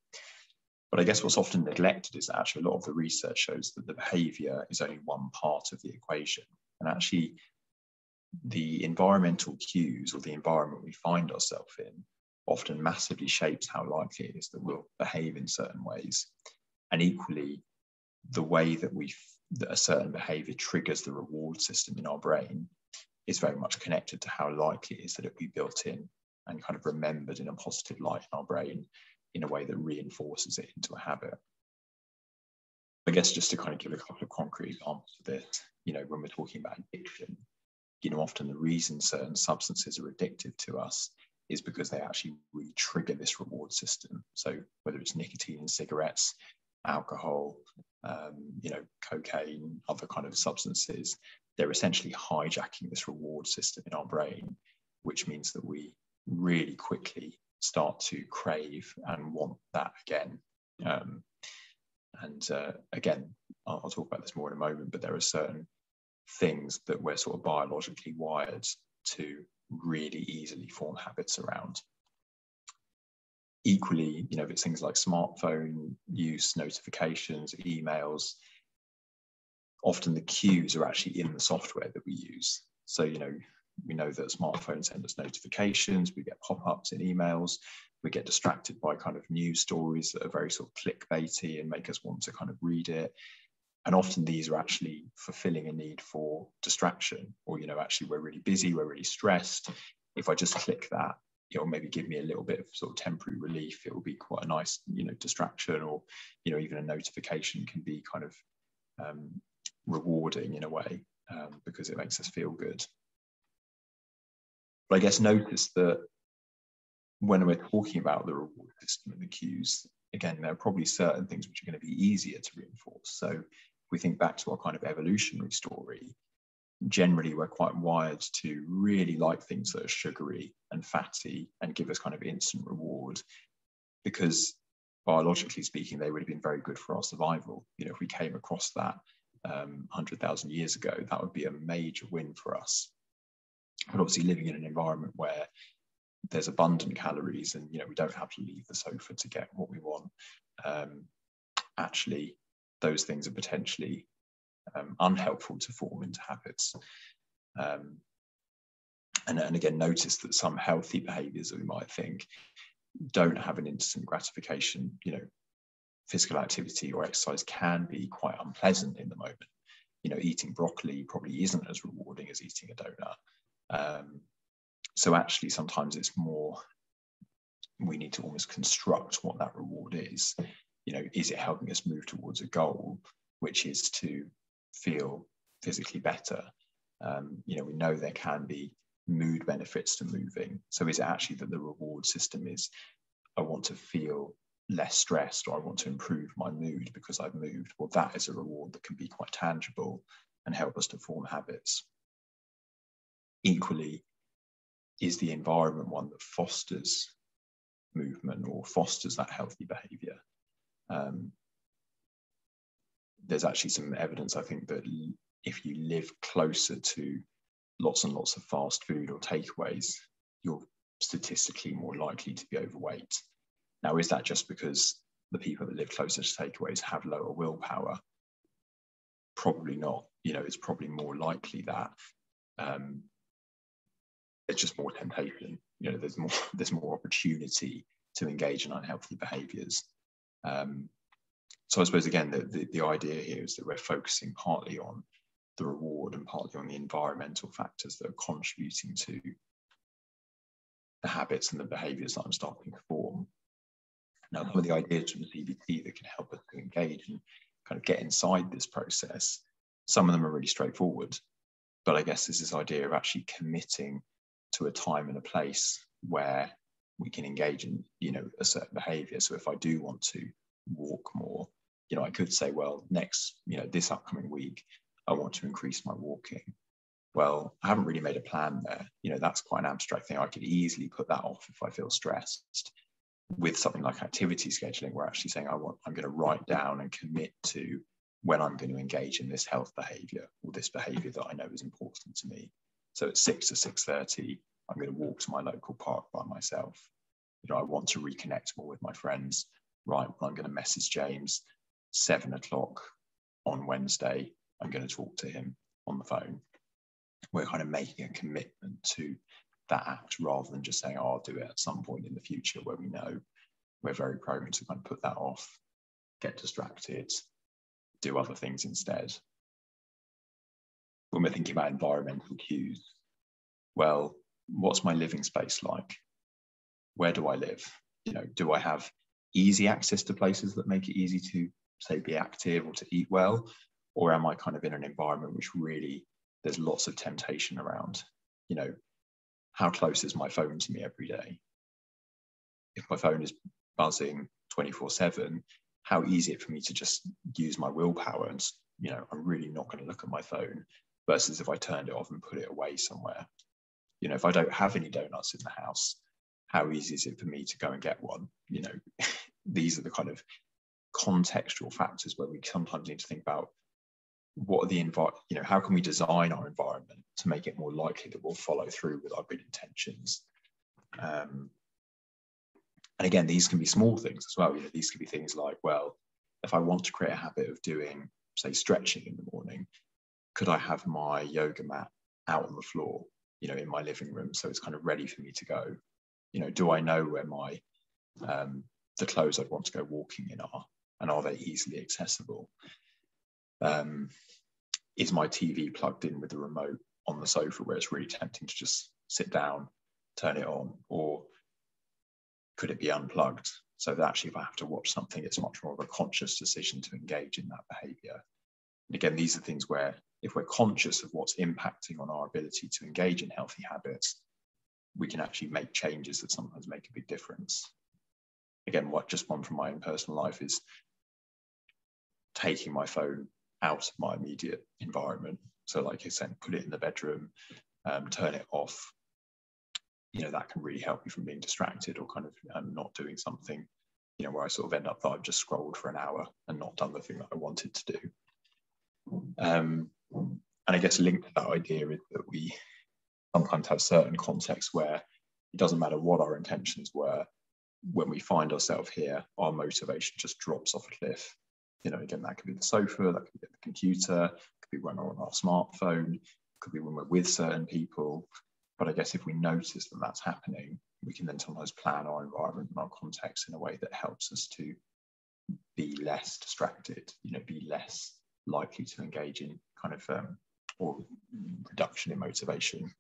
But I guess what's often neglected is that actually a lot of the research shows that the behavior is only one part of the equation. And actually, the environmental cues or the environment we find ourselves in often massively shapes how likely it is that we'll behave in certain ways. And equally, the way that we that a certain behavior triggers the reward system in our brain is very much connected to how likely it is that it will be built in and kind of remembered in a positive light in our brain in a way that reinforces it into a habit. I guess just to kind of give a couple of concrete examples of this, you know, when we're talking about addiction, you know, often the reason certain substances are addictive to us is because they actually really trigger this reward system. So whether it's nicotine, in cigarettes, alcohol, um, you know, cocaine, other kind of substances, they're essentially hijacking this reward system in our brain, which means that we really quickly start to crave and want that again. Um, and uh, again, I'll, I'll, talk about this more in a moment, but there are certain things that we're sort of biologically wired to really easily form habits around. Equally, you know, if it's things like smartphone use, notifications, emails, often the cues are actually in the software that we use. So, you know, we know that smartphones send us notifications, we get pop-ups in emails, we get distracted by kind of news stories that are very sort of clickbaity and make us want to kind of read it. And often these are actually fulfilling a need for distraction, or you know, actually we're really busy, we're really stressed. If I just click that, it'll maybe give me a little bit of sort of temporary relief. It will be quite a nice, you know, distraction, or you know, even a notification can be kind of um, rewarding in a way um, because it makes us feel good. But I guess notice that when we're talking about the reward system and the cues, again, there are probably certain things which are going to be easier to reinforce. So if we think back to our kind of evolutionary story, generally we're quite wired to really like things that are sugary and fatty and give us kind of instant reward because biologically speaking, they would have been very good for our survival. You know, if we came across that um, 100,000 years ago, that would be a major win for us but obviously living in an environment where there's abundant calories and you know we don't have to leave the sofa to get what we want um, actually those things are potentially um, unhelpful to form into habits. Um, and, and again notice that some healthy behaviors that we might think don't have an instant gratification you know physical activity or exercise can be quite unpleasant in the moment. You know eating broccoli probably isn't as rewarding as eating a donut. Um, so actually, sometimes it's more we need to almost construct what that reward is. You know, is it helping us move towards a goal, which is to feel physically better? Um, you know, we know there can be mood benefits to moving. So is it actually that the reward system is I want to feel less stressed or I want to improve my mood because I've moved? Well, that is a reward that can be quite tangible and help us to form habits equally is the environment one that fosters movement or fosters that healthy behavior. Um, there's actually some evidence, I think, that if you live closer to lots and lots of fast food or takeaways, you're statistically more likely to be overweight. Now, is that just because the people that live closer to takeaways have lower willpower? Probably not. You know, it's probably more likely that um, there's just more temptation. You know, there's more [laughs] there's more opportunity to engage in unhealthy behaviors. Um, so I suppose again, the, the, the idea here is that we're focusing partly on the reward and partly on the environmental factors that are contributing to the habits and the behaviors that I'm starting to form. Now, some of the ideas from the CBT that can help us to engage and kind of get inside this process, some of them are really straightforward. But I guess there's this idea of actually committing to a time and a place where we can engage in, you know, a certain behavior. So if I do want to walk more, you know, I could say, well, next, you know, this upcoming week, I want to increase my walking. Well, I haven't really made a plan there. You know, that's quite an abstract thing. I could easily put that off if I feel stressed. With something like activity scheduling, we're actually saying I want I'm going to write down and commit to when I'm going to engage in this health behavior or this behavior that I know is important to me. So at six to six thirty, I'm going to walk to my local park by myself. You know, I want to reconnect more with my friends. Right, well, I'm going to message James seven o'clock on Wednesday. I'm going to talk to him on the phone. We're kind of making a commitment to that act rather than just saying, oh, I'll do it at some point in the future where we know we're very prone to kind of put that off, get distracted, do other things instead. When we're thinking about environmental cues, well, what's my living space like? Where do I live? You know, do I have easy access to places that make it easy to say be active or to eat well? Or am I kind of in an environment which really there's lots of temptation around? You know, how close is my phone to me every day? If my phone is buzzing 24 7, how easy it for me to just use my willpower and, you know, I'm really not going to look at my phone versus if I turned it off and put it away somewhere. You know, if I don't have any donuts in the house, how easy is it for me to go and get one? You know, [laughs] these are the kind of contextual factors where we sometimes need to think about what are the envi- you know how can we design our environment to make it more likely that we'll follow through with our good intentions? Um, and again these can be small things as well. You know these could be things like well if i want to create a habit of doing say stretching in the morning could i have my yoga mat out on the floor you know in my living room so it's kind of ready for me to go you know do i know where my um, the clothes i'd want to go walking in are and are they easily accessible um, is my TV plugged in with the remote on the sofa where it's really tempting to just sit down, turn it on, or could it be unplugged? So that actually, if I have to watch something, it's much more of a conscious decision to engage in that behavior. And again, these are things where if we're conscious of what's impacting on our ability to engage in healthy habits, we can actually make changes that sometimes make a big difference. Again, what just one from my own personal life is taking my phone out of my immediate environment. So, like I said, put it in the bedroom, um, turn it off. You know, that can really help you from being distracted or kind of um, not doing something, you know, where I sort of end up that I've just scrolled for an hour and not done the thing that I wanted to do. Um, and I guess linked to that idea is that we sometimes have certain contexts where it doesn't matter what our intentions were, when we find ourselves here, our motivation just drops off a cliff you know, again, that could be the sofa, that could be the computer, could be when we're on our smartphone, could be when we're with certain people. But I guess if we notice that that's happening, we can then sometimes plan our environment and our context in a way that helps us to be less distracted, you know, be less likely to engage in kind of um, or reduction in motivation.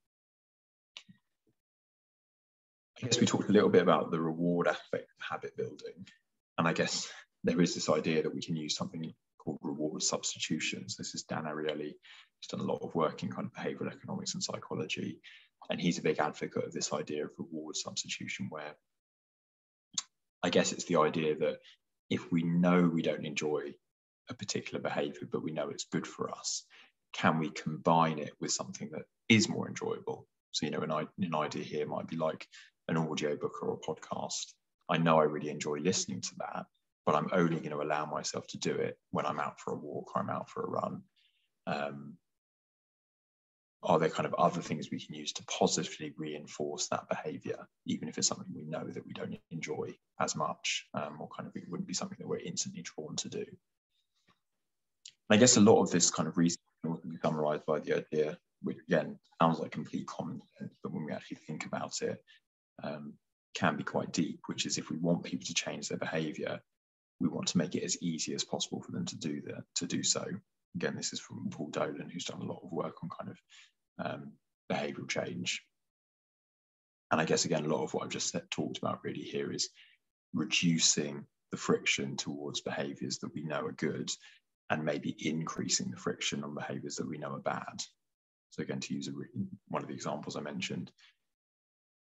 I guess we talked a little bit about the reward aspect of habit building. And I guess there is this idea that we can use something called reward substitutions. This is Dan Ariely. He's done a lot of work in kind of behavioral economics and psychology. And he's a big advocate of this idea of reward substitution, where I guess it's the idea that if we know we don't enjoy a particular behavior, but we know it's good for us, can we combine it with something that is more enjoyable? So, you know, an, an idea here might be like an audio book or a podcast. I know I really enjoy listening to that, but I'm only going to allow myself to do it when I'm out for a walk or I'm out for a run. Um, are there kind of other things we can use to positively reinforce that behavior, even if it's something we know that we don't enjoy as much, um, or kind of it wouldn't be something that we're instantly drawn to do? I guess a lot of this kind of reasoning can be summarized by the idea, which again sounds like complete common sense, but when we actually think about it, um, can be quite deep, which is if we want people to change their behaviour, we want to make it as easy as possible for them to do that to do so. Again, this is from Paul Dolan, who's done a lot of work on kind of um, behavioural change. And I guess again, a lot of what I've just said, talked about really here is reducing the friction towards behaviours that we know are good, and maybe increasing the friction on behaviours that we know are bad. So again, to use a, one of the examples I mentioned,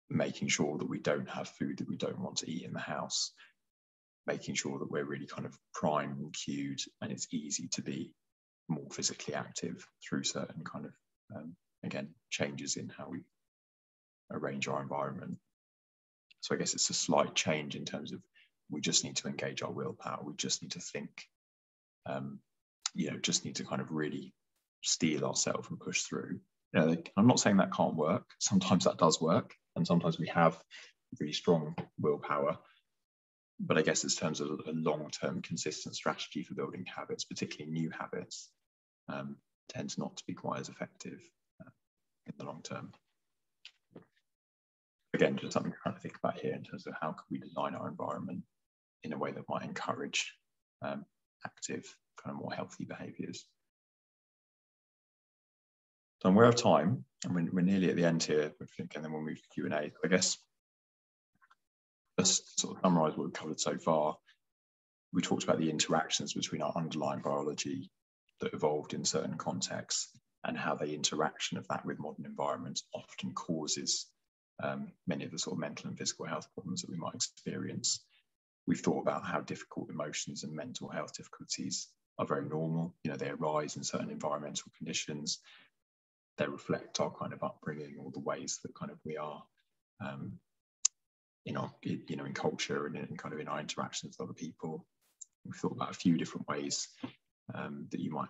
making sure that we don't have food that we don't want to eat in the house, making sure that we're really kind of primed and cued and it's easy to be more physically active through certain kind of, um, again, changes in how we arrange our environment. So I guess it's a slight change in terms of we just need to engage our willpower. We just need to think, um, you know, just need to kind of really steel ourselves and push through. You know, I'm not saying that can't work. Sometimes that does work, and sometimes we have really strong willpower. But I guess in terms of a long-term consistent strategy for building habits, particularly new habits, um, tends not to be quite as effective uh, in the long term. Again, just something to kind of think about here in terms of how can we design our environment in a way that might encourage um, active, kind of more healthy behaviours. So we're out of time, we're, we're nearly at the end here, I think, and then we'll move to Q&A. I guess just sort of summarise what we've covered so far. We talked about the interactions between our underlying biology that evolved in certain contexts and how the interaction of that with modern environments often causes um, many of the sort of mental and physical health problems that we might experience. We've thought about how difficult emotions and mental health difficulties are very normal. You know, they arise in certain environmental conditions they reflect our kind of upbringing or the ways that kind of we are um, in our you know in culture and in kind of in our interactions with other people. We've thought about a few different ways um, that you might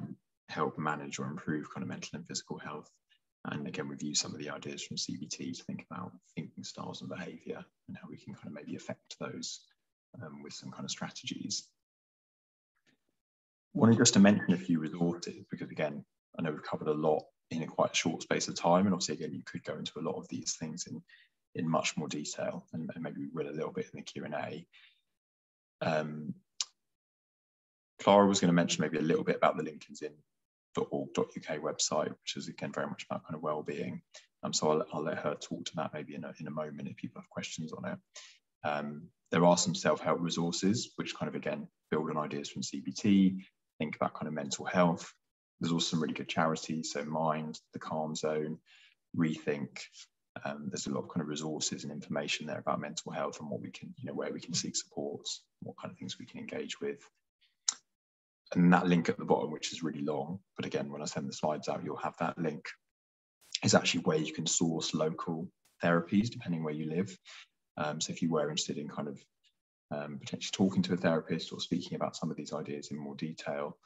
help manage or improve kind of mental and physical health. And again we've used some of the ideas from cbt to think about thinking styles and behavior and how we can kind of maybe affect those um, with some kind of strategies. Wanted just to mention a few resources because again I know we've covered a lot in a quite short space of time. And obviously, again, you could go into a lot of these things in, in much more detail and, and maybe we will a little bit in the Q&A. Um, Clara was going to mention maybe a little bit about the lincolnsinn.org.uk website, which is again very much about kind of well-being. Um, so I'll, I'll let her talk to that maybe in a, in a moment if people have questions on it. Um, there are some self-help resources which kind of again build on ideas from CBT, think about kind of mental health, there's also some really good charities, so Mind, the Calm Zone, Rethink. Um, there's a lot of kind of resources and information there about mental health and what we can, you know, where we can seek supports, what kind of things we can engage with. And that link at the bottom, which is really long, but again, when I send the slides out, you'll have that link, is actually where you can source local therapies depending where you live. Um, so if you were interested in kind of um, potentially talking to a therapist or speaking about some of these ideas in more detail,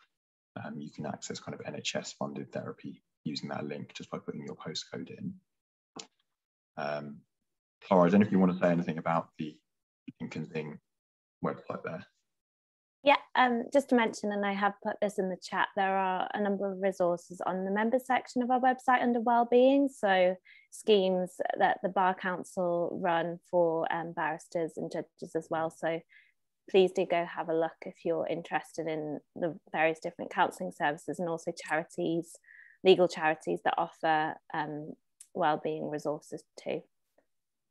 um, you can access kind of NHS funded therapy using that link just by putting your postcode in. Um, Clara, I don't know if you want to say anything about the Lincoln's Inn website there. Yeah, um, just to mention, and I have put this in the chat, there are a number of resources on the members section of our website under wellbeing. So schemes that the Bar Council run for um, barristers and judges as well. So please do go have a look if you're interested in the various different counselling services and also charities, legal charities that offer um, wellbeing resources too.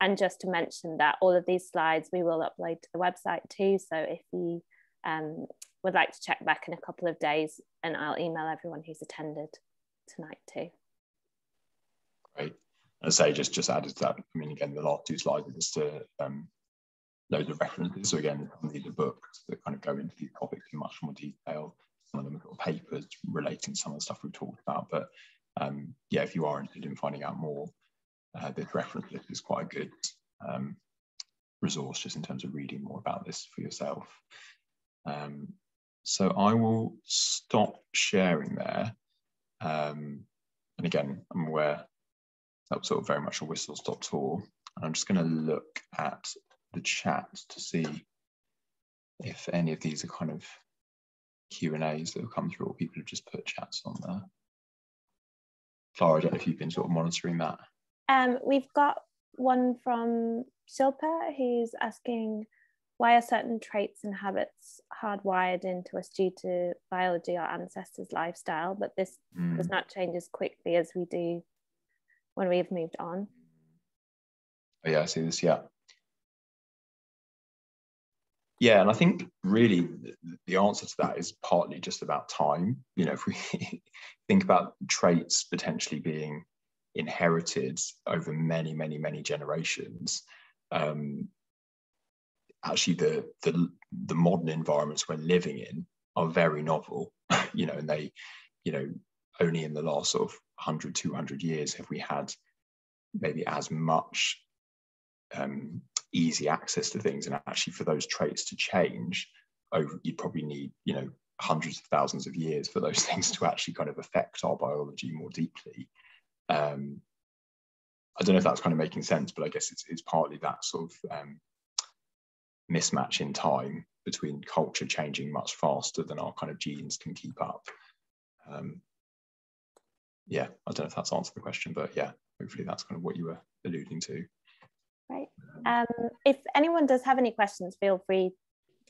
And just to mention that all of these slides we will upload to the website too. So if you um, would like to check back in a couple of days, and I'll email everyone who's attended tonight too. Great. I say just just added to that. I mean, again, the last two slides are just to um, loads of references. So again, some of are books that kind of go into these topics in much more detail. Some of them are papers relating to some of the stuff we've talked about. But um, yeah, if you are interested in finding out more, uh, this reference list is quite a good um, resource just in terms of reading more about this for yourself. Um, so I will stop sharing there. Um, and again, I'm aware that was sort of very much a whistle stop tour. And I'm just going to look at the chat to see if any of these are kind of Q and A's that have come through, or people have just put chats on there. Clara, I don't know if you've been sort of monitoring that. Um, we've got one from Shilpa who's asking why are certain traits and habits hardwired into us due to biology or ancestors' lifestyle, but this mm. does not change as quickly as we do when we've moved on? Oh, yeah, I see this. Yeah. Yeah, and I think really the answer to that is partly just about time. You know, if we [laughs] think about traits potentially being inherited over many, many, many generations, um, actually the, the the modern environments we're living in are very novel. [laughs] you know, and they, you know, only in the last sort of 100, 200 years have we had maybe as much um, easy access to things. And actually for those traits to change over you'd probably need you know hundreds of thousands of years for those [laughs] things to actually kind of affect our biology more deeply. Um, i don't know if that's kind of making sense but i guess it's, it's partly that sort of um, mismatch in time between culture changing much faster than our kind of genes can keep up. Um, yeah i don't know if that's answered the question but yeah hopefully that's kind of what you were alluding to Right. Um, if anyone does have any questions, feel free.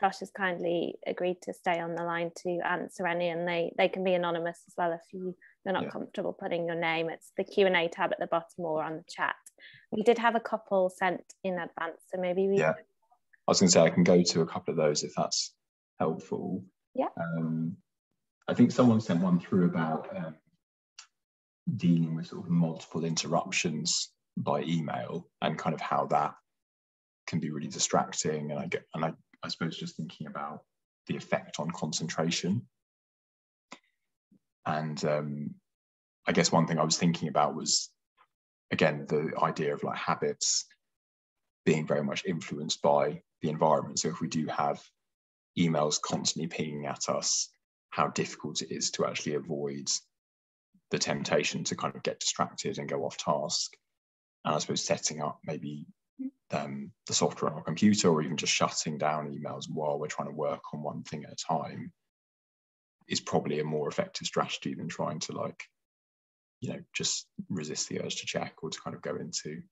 Josh has kindly agreed to stay on the line to answer any, and they they can be anonymous as well if you you're not yeah. comfortable putting your name. It's the Q and A tab at the bottom or on the chat. We did have a couple sent in advance, so maybe we. Yeah, I was going to say I can go to a couple of those if that's helpful. Yeah. Um, I think someone sent one through about um, dealing with sort of multiple interruptions by email and kind of how that can be really distracting. And I get, and I, I suppose just thinking about the effect on concentration. And um, I guess one thing I was thinking about was, again, the idea of like habits being very much influenced by the environment. So if we do have emails constantly pinging at us, how difficult it is to actually avoid the temptation to kind of get distracted and go off task and I suppose setting up maybe um, the software on our computer or even just shutting down emails while we're trying to work on one thing at a time is probably a more effective strategy than trying to like you know just resist the urge to check or to kind of go into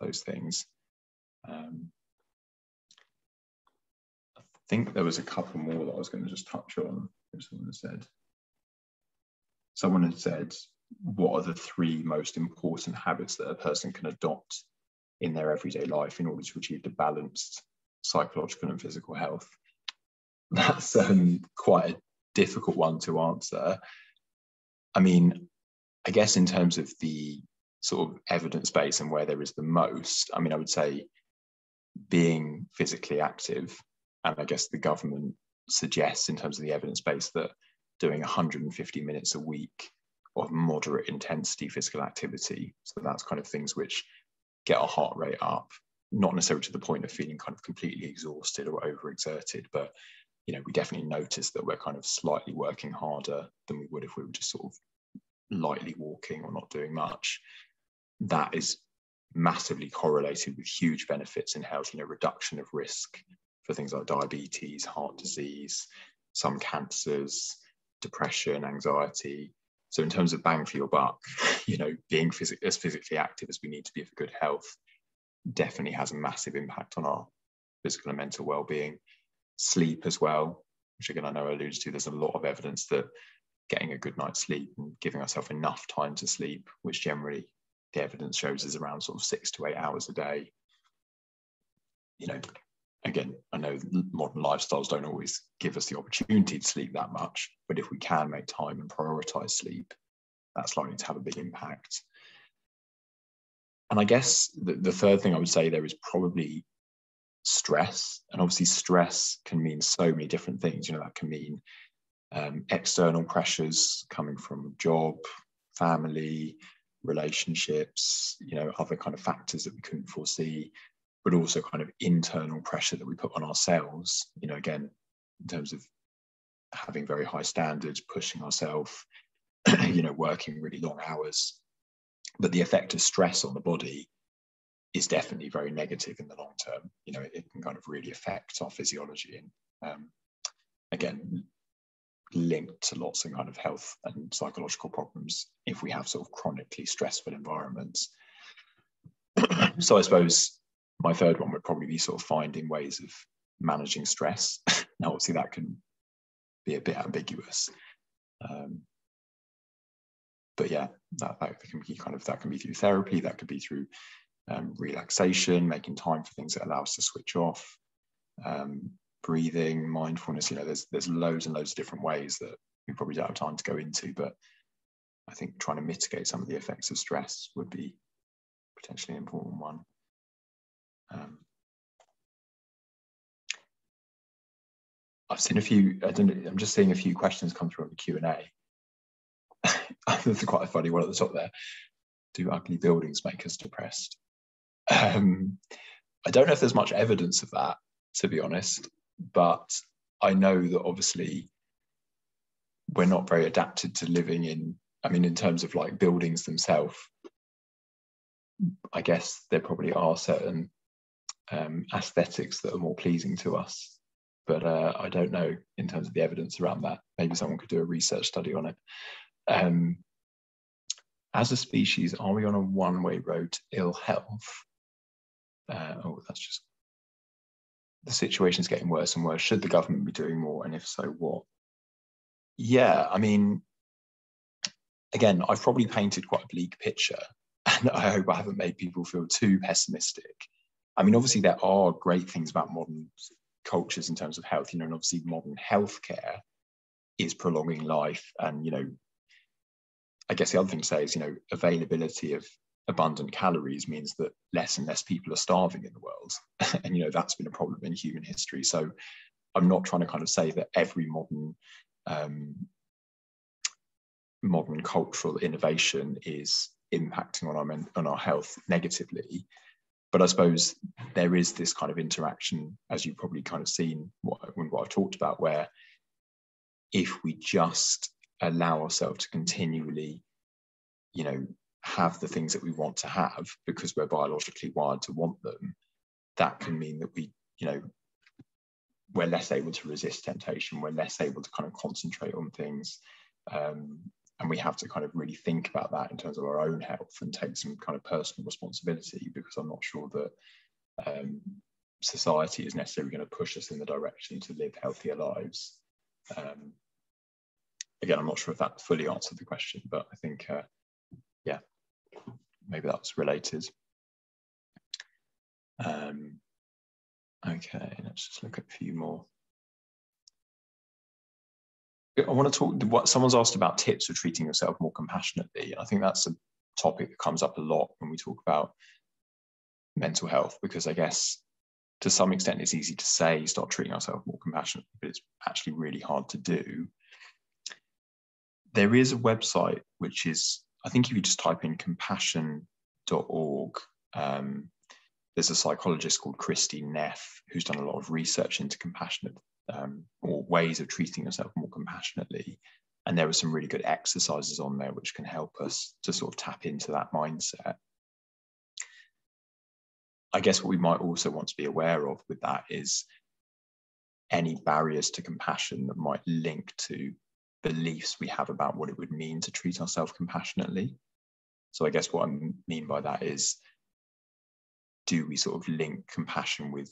those things. Um, i think there was a couple more that i was going to just touch on someone had said someone had said what are the three most important habits that a person can adopt in their everyday life in order to achieve the balanced psychological and physical health? [laughs] That's um, quite a difficult one to answer. I mean, I guess in terms of the sort of evidence base and where there is the most, I mean, I would say being physically active, and I guess the government suggests in terms of the evidence base that doing 150 minutes a week of moderate intensity physical activity. So that's kind of things which get our heart rate up, not necessarily to the point of feeling kind of completely exhausted or overexerted, but you know, we definitely notice that we're kind of slightly working harder than we would if we were just sort of lightly walking or not doing much. That is massively correlated with huge benefits in health, you know, reduction of risk for things like diabetes, heart disease, some cancers, depression, anxiety, so in terms of bang for your buck, [laughs] you know, being phys- as physically active as we need to be for good health definitely has a massive impact on our physical and mental well-being. Sleep as well, which again I know I alluded to. There's a lot of evidence that getting a good night's sleep and giving ourselves enough time to sleep, which generally the evidence shows is around sort of six to eight hours a day. You know, again, I know modern lifestyles don't always give us the opportunity to sleep that much, but if we can make time and prioritize sleep, that's likely to have a big impact. And I guess the, the third thing I would say there is probably stress. And obviously, stress can mean so many different things. You know, that can mean um, external pressures coming from job, family, relationships, you know, other kind of factors that we couldn't foresee but also kind of internal pressure that we put on ourselves. You know, again, in terms of having very high standards, pushing ourselves, [clears throat] you know, working really long hours. But the effect of stress on the body is definitely very negative in the long term. You know, it, it can kind of really affect our physiology and um, again, linked to lots of kind of health and psychological problems if we have sort of chronically stressful environments. [clears throat] so I suppose my third one would probably be sort of finding ways of managing stress. [laughs] now, obviously, that can be a bit ambiguous. Um, but yeah, that, that can be kind of that can be through therapy, that could be through um, relaxation, making time for things that allow us to switch off, um, breathing, mindfulness. You know, there's there's loads and loads of different ways that we probably don't have time to go into, but I think trying to mitigate some of the effects of stress would be potentially an important one. Um, I've seen a few. I don't. Know, I'm just seeing a few questions come through on the Q and A. [laughs] That's quite a funny one at the top there. Do ugly buildings make us depressed? Um, I don't know if there's much evidence of that, to be honest, but I know that obviously we're not very adapted to living in. I mean, in terms of like buildings themselves, I guess there probably are certain um, aesthetics that are more pleasing to us. But uh, I don't know in terms of the evidence around that. Maybe someone could do a research study on it. Um, as a species, are we on a one way road to ill health? Uh, oh, that's just the situation is getting worse and worse. Should the government be doing more? And if so, what? Yeah, I mean, again, I've probably painted quite a bleak picture, [laughs] and I hope I haven't made people feel too pessimistic. I mean, obviously, there are great things about modern cultures in terms of health, you know, and obviously, modern healthcare is prolonging life and, you know, I guess the other thing to say is, you know, availability of abundant calories means that less and less people are starving in the world. [laughs] and, you know, that's been a problem in human history. So I'm not trying to kind of say that every modern um, modern cultural innovation is impacting on our on our health negatively. But I suppose there is this kind of interaction, as you've probably kind of seen what, what I've talked about, where if we just allow ourselves to continually, you know, have the things that we want to have because we're biologically wired to want them, that can mean that we, you know, we're less able to resist temptation. We're less able to kind of concentrate on things. Um, and we have to kind of really think about that in terms of our own health and take some kind of personal responsibility because I'm not sure that um, society is necessarily going to push us in the direction to live healthier lives. Um, again, I'm not sure if that fully answered the question, but I think, uh, yeah, maybe that's related. Um, okay, let's just look at a few more. I want to talk, what someone's asked about tips for treating yourself more compassionately. I think that's a topic that comes up a lot when we talk about mental health, because I guess to some extent it's easy to say start treating ourselves more compassionately, but it's actually really hard to do there is a website which is, I think if you just type in compassion.org, um, there's a psychologist called Kristin Neff who's done a lot of research into compassionate um, or ways of treating yourself more compassionately. And there are some really good exercises on there which can help us to sort of tap into that mindset. I guess what we might also want to be aware of with that is any barriers to compassion that might link to beliefs we have about what it would mean to treat ourselves compassionately. So I guess what I mean by that is, do we sort of link compassion with,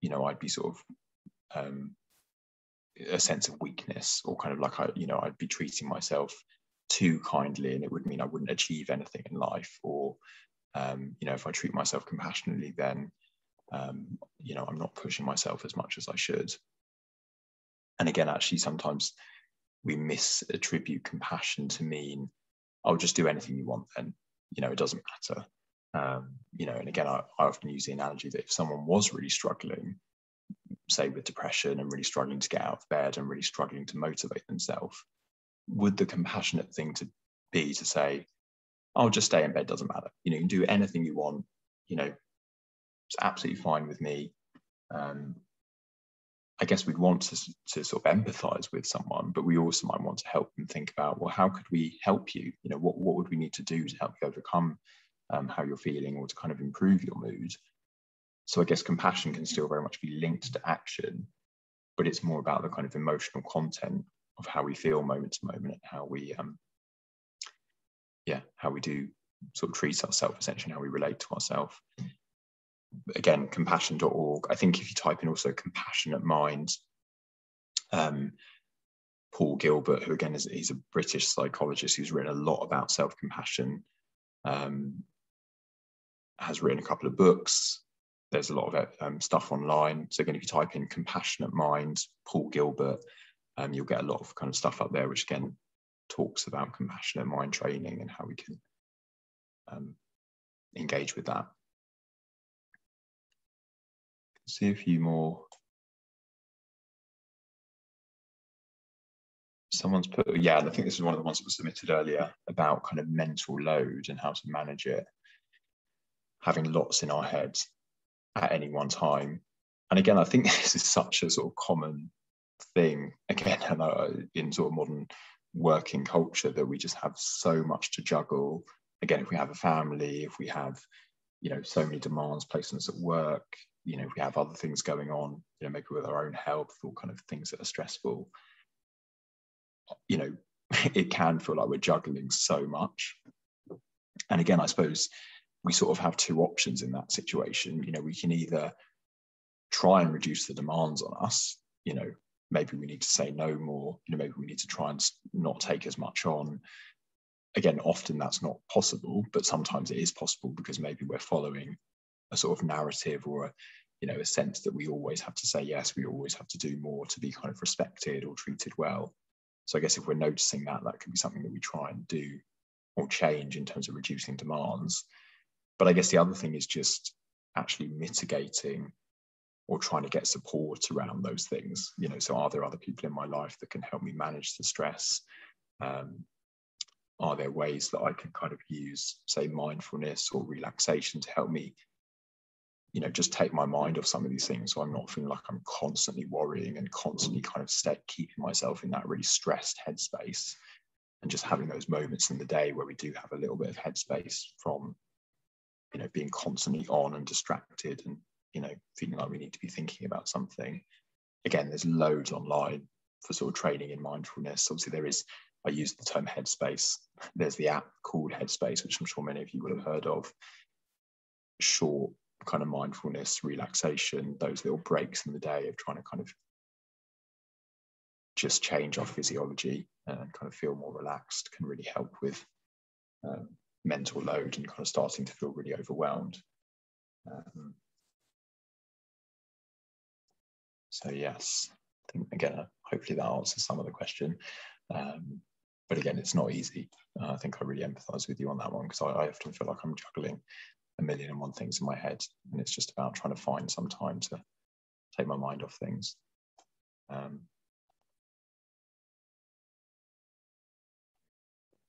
you know, I'd be sort of um, a sense of weakness, or kind of like I, you know, I'd be treating myself too kindly, and it would mean I wouldn't achieve anything in life, or um, you know, if I treat myself compassionately, then um, you know, I'm not pushing myself as much as I should. And again, actually, sometimes we misattribute compassion to mean, I'll just do anything you want then, you know, it doesn't matter. Um, you know, and again, I, I often use the analogy that if someone was really struggling, say with depression and really struggling to get out of bed and really struggling to motivate themselves, would the compassionate thing to be to say, I'll just stay in bed, doesn't matter. You know, you can do anything you want, you know, it's absolutely fine with me. Um, I guess we'd want to, to sort of empathize with someone, but we also might want to help them think about, well, how could we help you? You know, what, what would we need to do to help you overcome um, how you're feeling or to kind of improve your mood? So I guess compassion can still very much be linked to action, but it's more about the kind of emotional content of how we feel moment to moment and how we, um, yeah, how we do sort of treat ourselves, essentially, how we relate to ourselves. Again, compassion.org. I think if you type in also compassionate mind, um, Paul Gilbert, who again is he's a British psychologist who's written a lot about self-compassion, um, has written a couple of books. There's a lot of um, stuff online. So again, if you type in compassionate mind, Paul Gilbert, um, you'll get a lot of kind of stuff up there, which again talks about compassionate mind training and how we can um, engage with that. See a few more someone's put, yeah, and I think this is one of the ones that was submitted earlier about kind of mental load and how to manage it, having lots in our heads at any one time. And again, I think [laughs] this is such a sort of common thing, again, [laughs] uh, in sort of modern working culture that we just have so much to juggle. Again, if we have a family, if we have, you know, so many demands us at work, you know, if we have other things going on, you know, maybe with our own health or kind of things that are stressful, you know, [laughs] it can feel like we're juggling so much. And again, I suppose we sort of have two options in that situation. You know, we can either try and reduce the demands on us, you know, maybe we need to say no more, you know, maybe we need to try and not take as much on. Again, often that's not possible, but sometimes it is possible because maybe we're following a sort of narrative or a, you know, a sense that we always have to say yes, we always have to do more to be kind of respected or treated well. So I guess if we're noticing that, that could be something that we try and do or change in terms of reducing demands. But I guess the other thing is just actually mitigating or trying to get support around those things. You know, so are there other people in my life that can help me manage the stress? Um, are there ways that I can kind of use, say, mindfulness or relaxation to help me you know just take my mind off some of these things so i'm not feeling like i'm constantly worrying and constantly kind of keeping myself in that really stressed headspace and just having those moments in the day where we do have a little bit of headspace from you know being constantly on and distracted and you know feeling like we need to be thinking about something. Again there's loads online for sort of training in mindfulness. Obviously there is i use the term headspace. There's the app called headspace which i'm sure many of you will have heard of. Short kind of mindfulness, relaxation, those little breaks in the day of trying to kind of just change our physiology and kind of feel more relaxed can really help with um, mental load and kind of starting to feel really overwhelmed. Um, so yes, I think again, hopefully that answers some of the question. Um, but again, it's not easy. Uh, I think I really empathise with you on that one because I, I often feel like I'm juggling a million and one things in my head. And it's just about trying to find some time to take my mind off things. Um,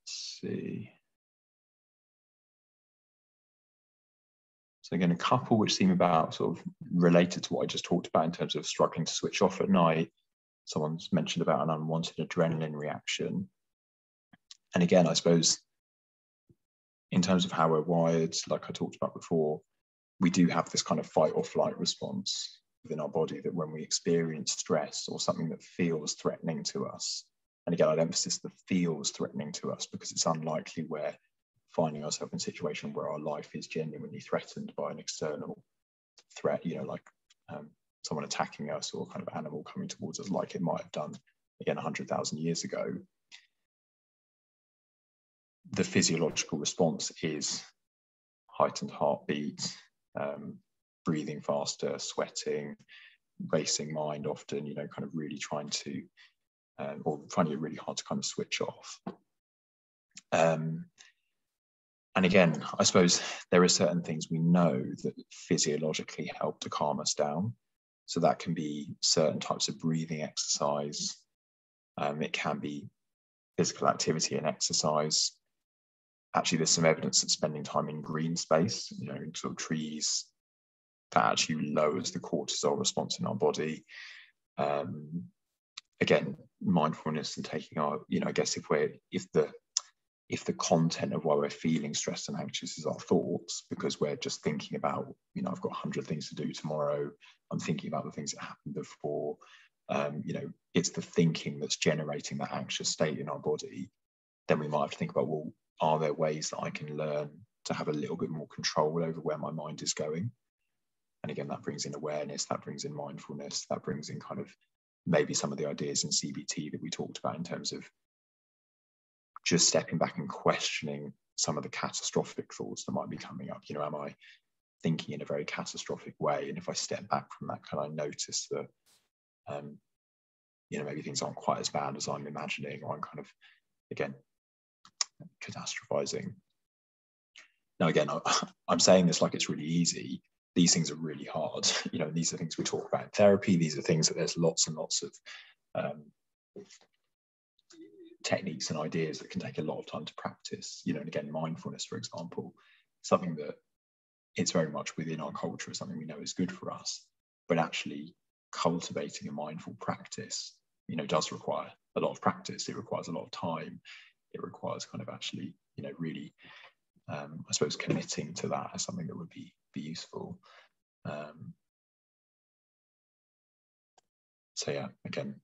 let's see. So again, a couple which seem about sort of related to what I just talked about in terms of struggling to switch off at night. Someone's mentioned about an unwanted adrenaline reaction. And again, I suppose in terms of how we're wired, like I talked about before, we do have this kind of fight or flight response within our body that when we experience stress or something that feels threatening to us, and again, I'd emphasize the feels threatening to us because it's unlikely we're finding ourselves in a situation where our life is genuinely threatened by an external threat, you know, like um, someone attacking us or kind of animal coming towards us, like it might have done again 100,000 years ago the physiological response is heightened heartbeat, um, breathing faster, sweating, racing mind often, you know, kind of really trying to, um, or finding it really hard to kind of switch off. Um, and again, I suppose there are certain things we know that physiologically help to calm us down. So that can be certain types of breathing exercise. Um, it can be physical activity and exercise actually there's some evidence that spending time in green space, you know, sort of trees, that actually lowers the cortisol response in our body. Um, again, mindfulness and taking our, you know, I guess if we're if the if the content of why we're feeling stressed and anxious is our thoughts, because we're just thinking about, you know, I've got 100 things to do tomorrow. I'm thinking about the things that happened before. Um, you know, it's the thinking that's generating that anxious state in our body. Then we might have to think about, well, are there ways that I can learn to have a little bit more control over where my mind is going? And again, that brings in awareness, that brings in mindfulness, that brings in kind of maybe some of the ideas in CBT that we talked about in terms of just stepping back and questioning some of the catastrophic thoughts that might be coming up. You know, am I thinking in a very catastrophic way? And if I step back from that, can I notice that, um, you know, maybe things aren't quite as bad as I'm imagining, or I'm kind of, again, catastrophizing. Now, again, [laughs] I'm saying this like it's really easy. These things are really hard. [laughs] You know, these are things we talk about in therapy. These are things that there's lots and lots of um, techniques and ideas that can take a lot of time to practice. You know, and again, mindfulness, for example, something that it's very much within our culture, something we know is good for us, but actually cultivating a mindful practice, you know, does require a lot of practice. It requires a lot of time. It requires kind of actually, you know, really, um, I suppose, committing to that as something that would be be useful. Um, so yeah, again,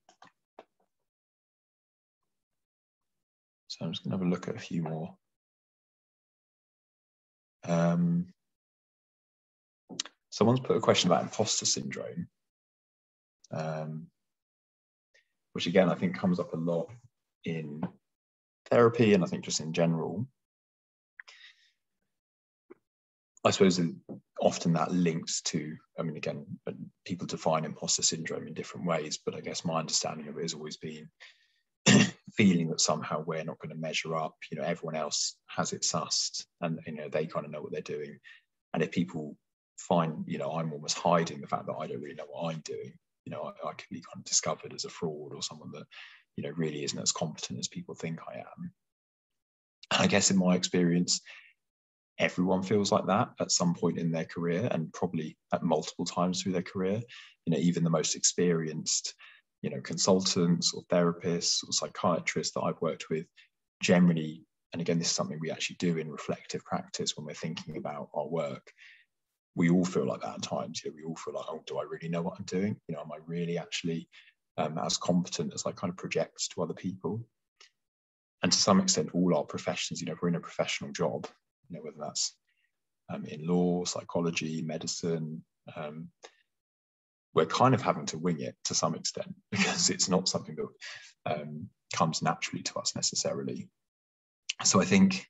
So I'm just going to have a look at a few more. Um, someone's put a question about imposter syndrome, um, which again I think comes up a lot in therapy and I think just in general. I suppose often that links to, I mean, again, people define imposter syndrome in different ways, but I guess my understanding of it has always been feeling that somehow we're not going to measure up. You know, everyone else has it sussed, and you know they kind of know what they're doing. And if people find, you know, I'm almost hiding the fact that I don't really know what I'm doing. You know, I, I could be kind of discovered as a fraud or someone that, you know, really isn't as competent as people think I am. And I guess in my experience, everyone feels like that at some point in their career and probably at multiple times through their career. You know, even the most experienced you know consultants or therapists or psychiatrists that I've worked with generally and again this is something we actually do in reflective practice when we're thinking about our work we all feel like that at times. You know, we all feel like oh do I really know what I'm doing? You know am I really actually um, as competent as I kind of project to other people? And to some extent all our professions you know if we're in a professional job you know whether that's um, in law psychology medicine um, we're kind of having to wing it to some extent [laughs] because it's not something that um, comes naturally to us necessarily. So I think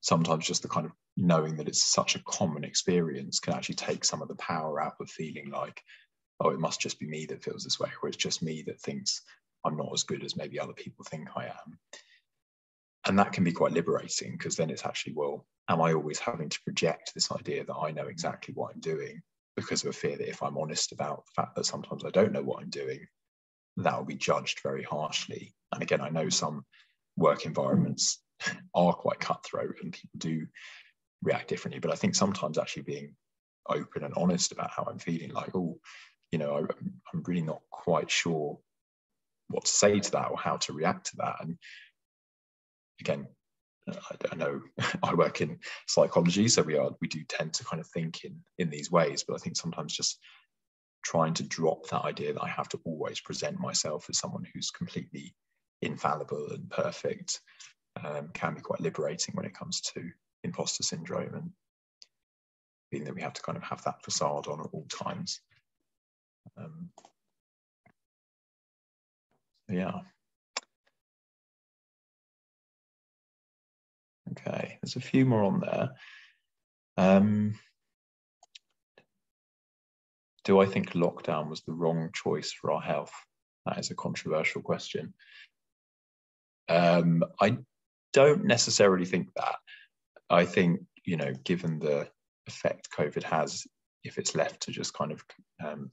sometimes just the kind of knowing that it's such a common experience can actually take some of the power out of feeling like, oh, it must just be me that feels this way, or it's just me that thinks I'm not as good as maybe other people think I am. And that can be quite liberating because then it's actually, well, am I always having to project this idea that I know exactly what I'm doing because of a fear that if I'm honest about the fact that sometimes I don't know what I'm doing, that will be judged very harshly. And again, I know some work environments are quite cutthroat and people do react differently. But I think sometimes actually being open and honest about how I'm feeling, like, oh, you know, I, I'm really not quite sure what to say to that or how to react to that. And again, I, know [laughs] I work in psychology, so we are we do tend to kind of think in in these ways. But I think sometimes just trying to drop that idea that I have to always present myself as someone who's completely infallible and perfect um, can be quite liberating when it comes to imposter syndrome and being that we have to kind of have that facade on at all times. Um, yeah. Okay, there's a few more on there. Um, do I think lockdown was the wrong choice for our health? That is a controversial question. Um, I don't necessarily think that. I think, you know, given the effect COVID has, if it's left to just kind of um,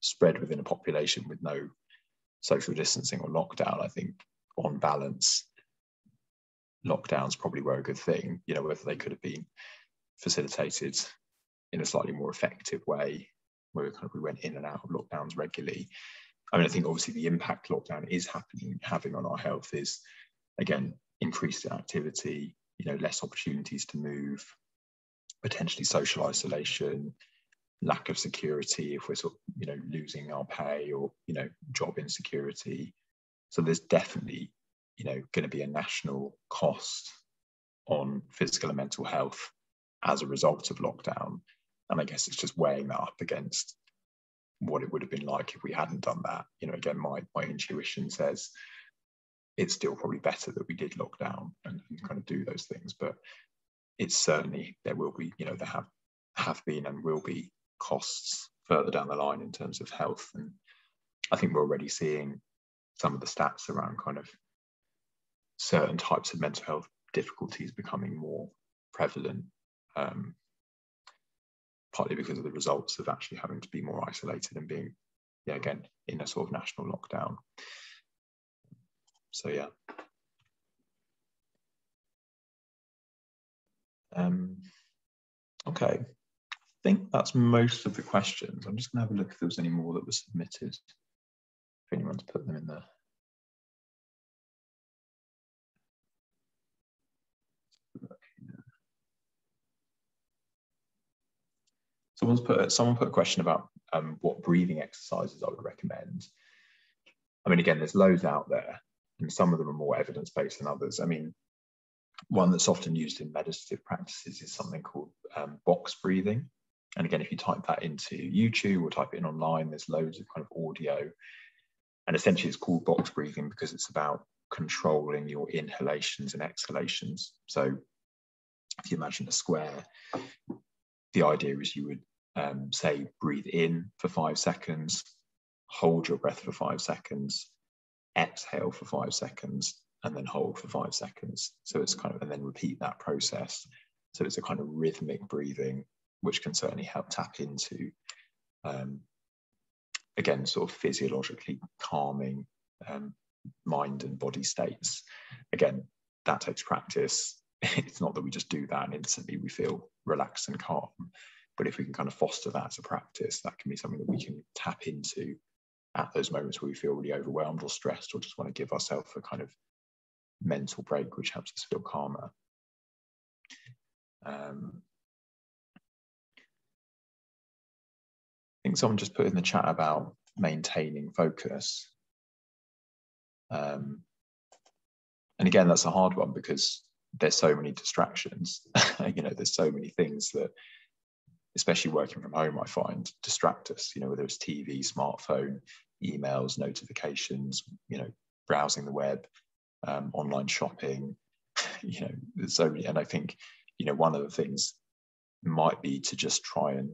spread within a population with no social distancing or lockdown, I think on balance, lockdowns probably were a good thing, you know, whether they could have been facilitated in a slightly more effective way, where we kind of we went in and out of lockdowns regularly. I mean, I think obviously the impact lockdown is happening having on our health is again increased activity, you know, less opportunities to move, potentially social isolation, lack of security if we're sort of, you know, losing our pay or, you know, job insecurity. So there's definitely you know going to be a national cost on physical and mental health as a result of lockdown. And I guess it's just weighing that up against what it would have been like if we hadn't done that. You know, again, my my intuition says it's still probably better that we did lockdown and, and kind of do those things. But it's certainly there will be, you know, there have have been and will be costs further down the line in terms of health. And I think we're already seeing some of the stats around kind of certain types of mental health difficulties becoming more prevalent, um, partly because of the results of actually having to be more isolated and being, yeah, again, in a sort of national lockdown. So, yeah. Um, okay, I think that's most of the questions. I'm just going to have a look if there was any more that were submitted. If anyone's put them in there. Someone's put someone put a question about um, what breathing exercises I would recommend. I mean, again, there's loads out there, and some of them are more evidence based than others. I mean, one that's often used in meditative practices is something called um, box breathing. And again, if you type that into YouTube or type it in online, there's loads of kind of audio. And essentially, it's called box breathing because it's about controlling your inhalations and exhalations. So, if you imagine a square, the idea is you would um, say breathe in for five seconds, hold your breath for five seconds, exhale for five seconds, and then hold for five seconds. So it's kind of, and then repeat that process. So it's a kind of rhythmic breathing, which can certainly help tap into, um, again, sort of physiologically calming um, mind and body states. Again, that takes practice. [laughs] It's not that we just do that and instantly we feel relaxed and calm. But if we can kind of foster that as a practice, that can be something that we can tap into at those moments where we feel really overwhelmed or stressed or just want to give ourselves a kind of mental break, which helps us feel calmer. Um, I think someone just put in the chat about maintaining focus. Um, and again, that's a hard one because there's so many distractions. [laughs] you know, there's so many things that, especially working from home, I find distract us. You know, whether it's TV, smartphone, emails, notifications, you know, browsing the web, um, online shopping. [laughs] You know, there's so many, and I think you know one of the things might be to just try and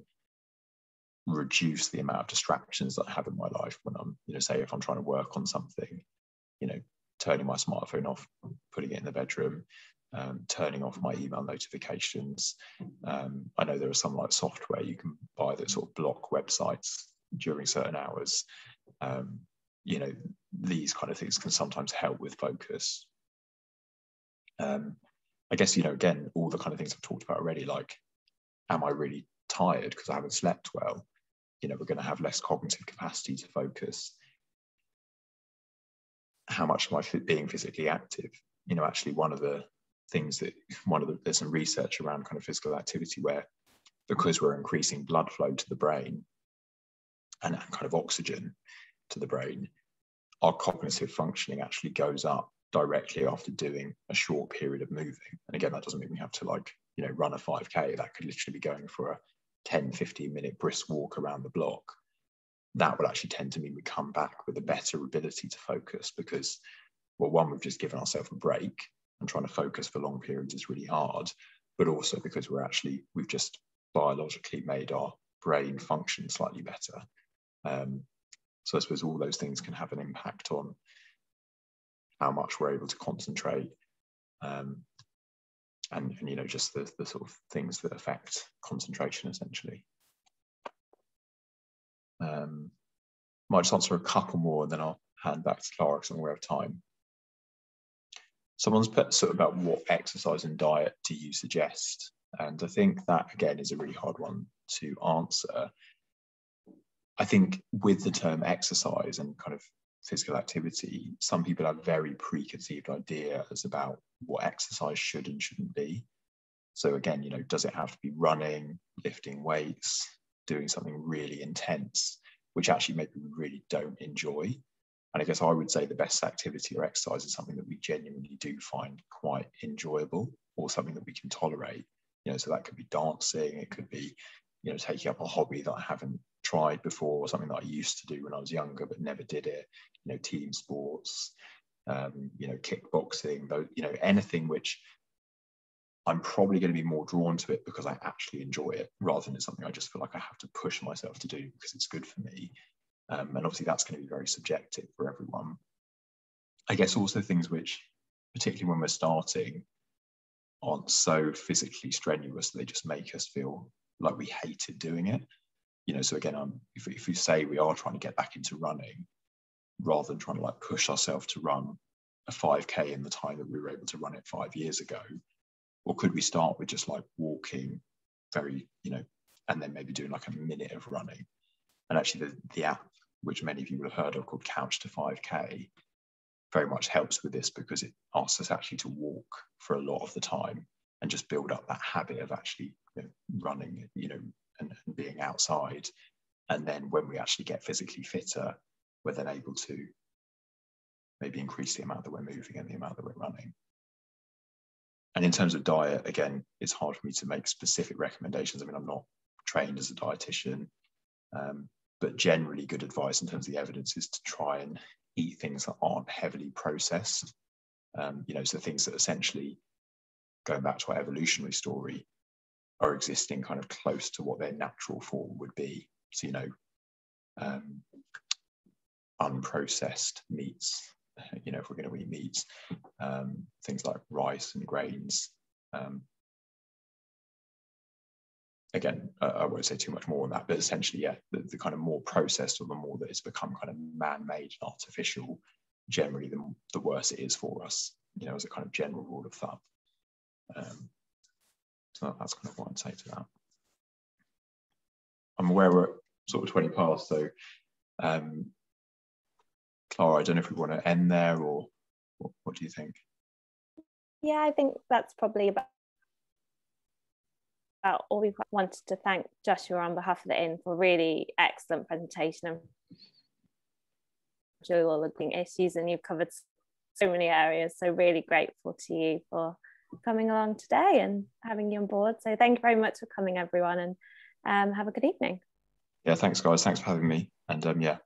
reduce the amount of distractions that I have in my life when I'm, you know, say if I'm trying to work on something, you know, turning my smartphone off, putting it in the bedroom, um, turning off my email notifications. Um, I know there are some like software you can buy that sort of block websites during certain hours. Um, you know, these kind of things can sometimes help with focus. Um, I guess, you know, again, all the kind of things I've talked about already, like, am I really tired because I haven't slept well? You know, we're going to have less cognitive capacity to focus. How much am I being physically active? You know, actually, one of the things that one of the there's some research around kind of physical activity where because we're increasing blood flow to the brain and kind of oxygen to the brain, our cognitive functioning actually goes up directly after doing a short period of moving. And again, that doesn't mean we have to like, you know, run a 5K. That could literally be going for a 10, 15 minute brisk walk around the block. That will actually tend to mean we come back with a better ability to focus because, well, one, we've just given ourselves a break and trying to focus for long periods is really hard, but also because we're actually, we've just biologically made our brain function slightly better. Um, so I suppose all those things can have an impact on how much we're able to concentrate um, and, and, you know, just the, the sort of things that affect concentration essentially. Um, might just answer a couple more and then I'll hand back to Clara because I'm aware of time. Someone's put sort of about what exercise and diet do you suggest? And I think that again is a really hard one to answer I think with the term exercise and kind of physical activity, some people have very preconceived ideas about what exercise should and shouldn't be. So again, you know, does it have to be running, lifting weights, doing something really intense, which actually maybe we really don't enjoy? And I guess I would say the best activity or exercise is something that we genuinely do find quite enjoyable. or something that we can tolerate. You know, so that could be dancing, it could be, you know, taking up a hobby that I haven't tried before, or something that I used to do when I was younger but never did it. You know, team sports, um, you know, kickboxing, though, you know, anything which I'm probably going to be more drawn to it because I actually enjoy it rather than it's something I just feel like I have to push myself to do because it's good for me. Um, and obviously, that's going to be very subjective for everyone. I guess also things which, particularly when we're starting, aren't so physically strenuous they just make us feel like we hated doing it. You know, so again, um, if, if we say we are trying to get back into running, rather than trying to like push ourselves to run a 5k in the time that we were able to run it five years ago, or could we start with just like walking very, you know, and then maybe doing like a minute of running? And actually, the, the app, which many of you will have heard of called Couch to 5K, very much helps with this because it asks us actually to walk for a lot of the time and just build up that habit of actually you know, running, you know, and, and being outside. And then when we actually get physically fitter, we're then able to maybe increase the amount that we're moving and the amount that we're running. And in terms of diet, again, it's hard for me to make specific recommendations. I mean, I'm not trained as a dietitian, um, but generally, good advice in terms of the evidence is to try and eat things that aren't heavily processed. Um, you know, so things that essentially, going back to our evolutionary story, are existing kind of close to what their natural form would be. So, you know, um, unprocessed meats, you know, if we're going to eat meats, um, things like rice and grains. Again, uh, I won't say too much more on that, but essentially, yeah, the, the, kind of more processed or the more that it's become kind of man-made and artificial, generally, the, the worse it is for us, you know, as a kind of general rule of thumb. Um, so that's kind of what I'd say to that. I'm aware we're sort of 20 past, so um, Clara, I don't know if we want to end there or what, what do you think? Yeah, I think that's probably about all we wanted to thank Joshua on behalf of the Inn for really excellent presentation all of the issues and you've covered so many areas so really grateful to you for coming along today and having you on board. So thank you very much for coming everyone and um, have a good evening. Yeah thanks guys. Thanks for having me. And um, yeah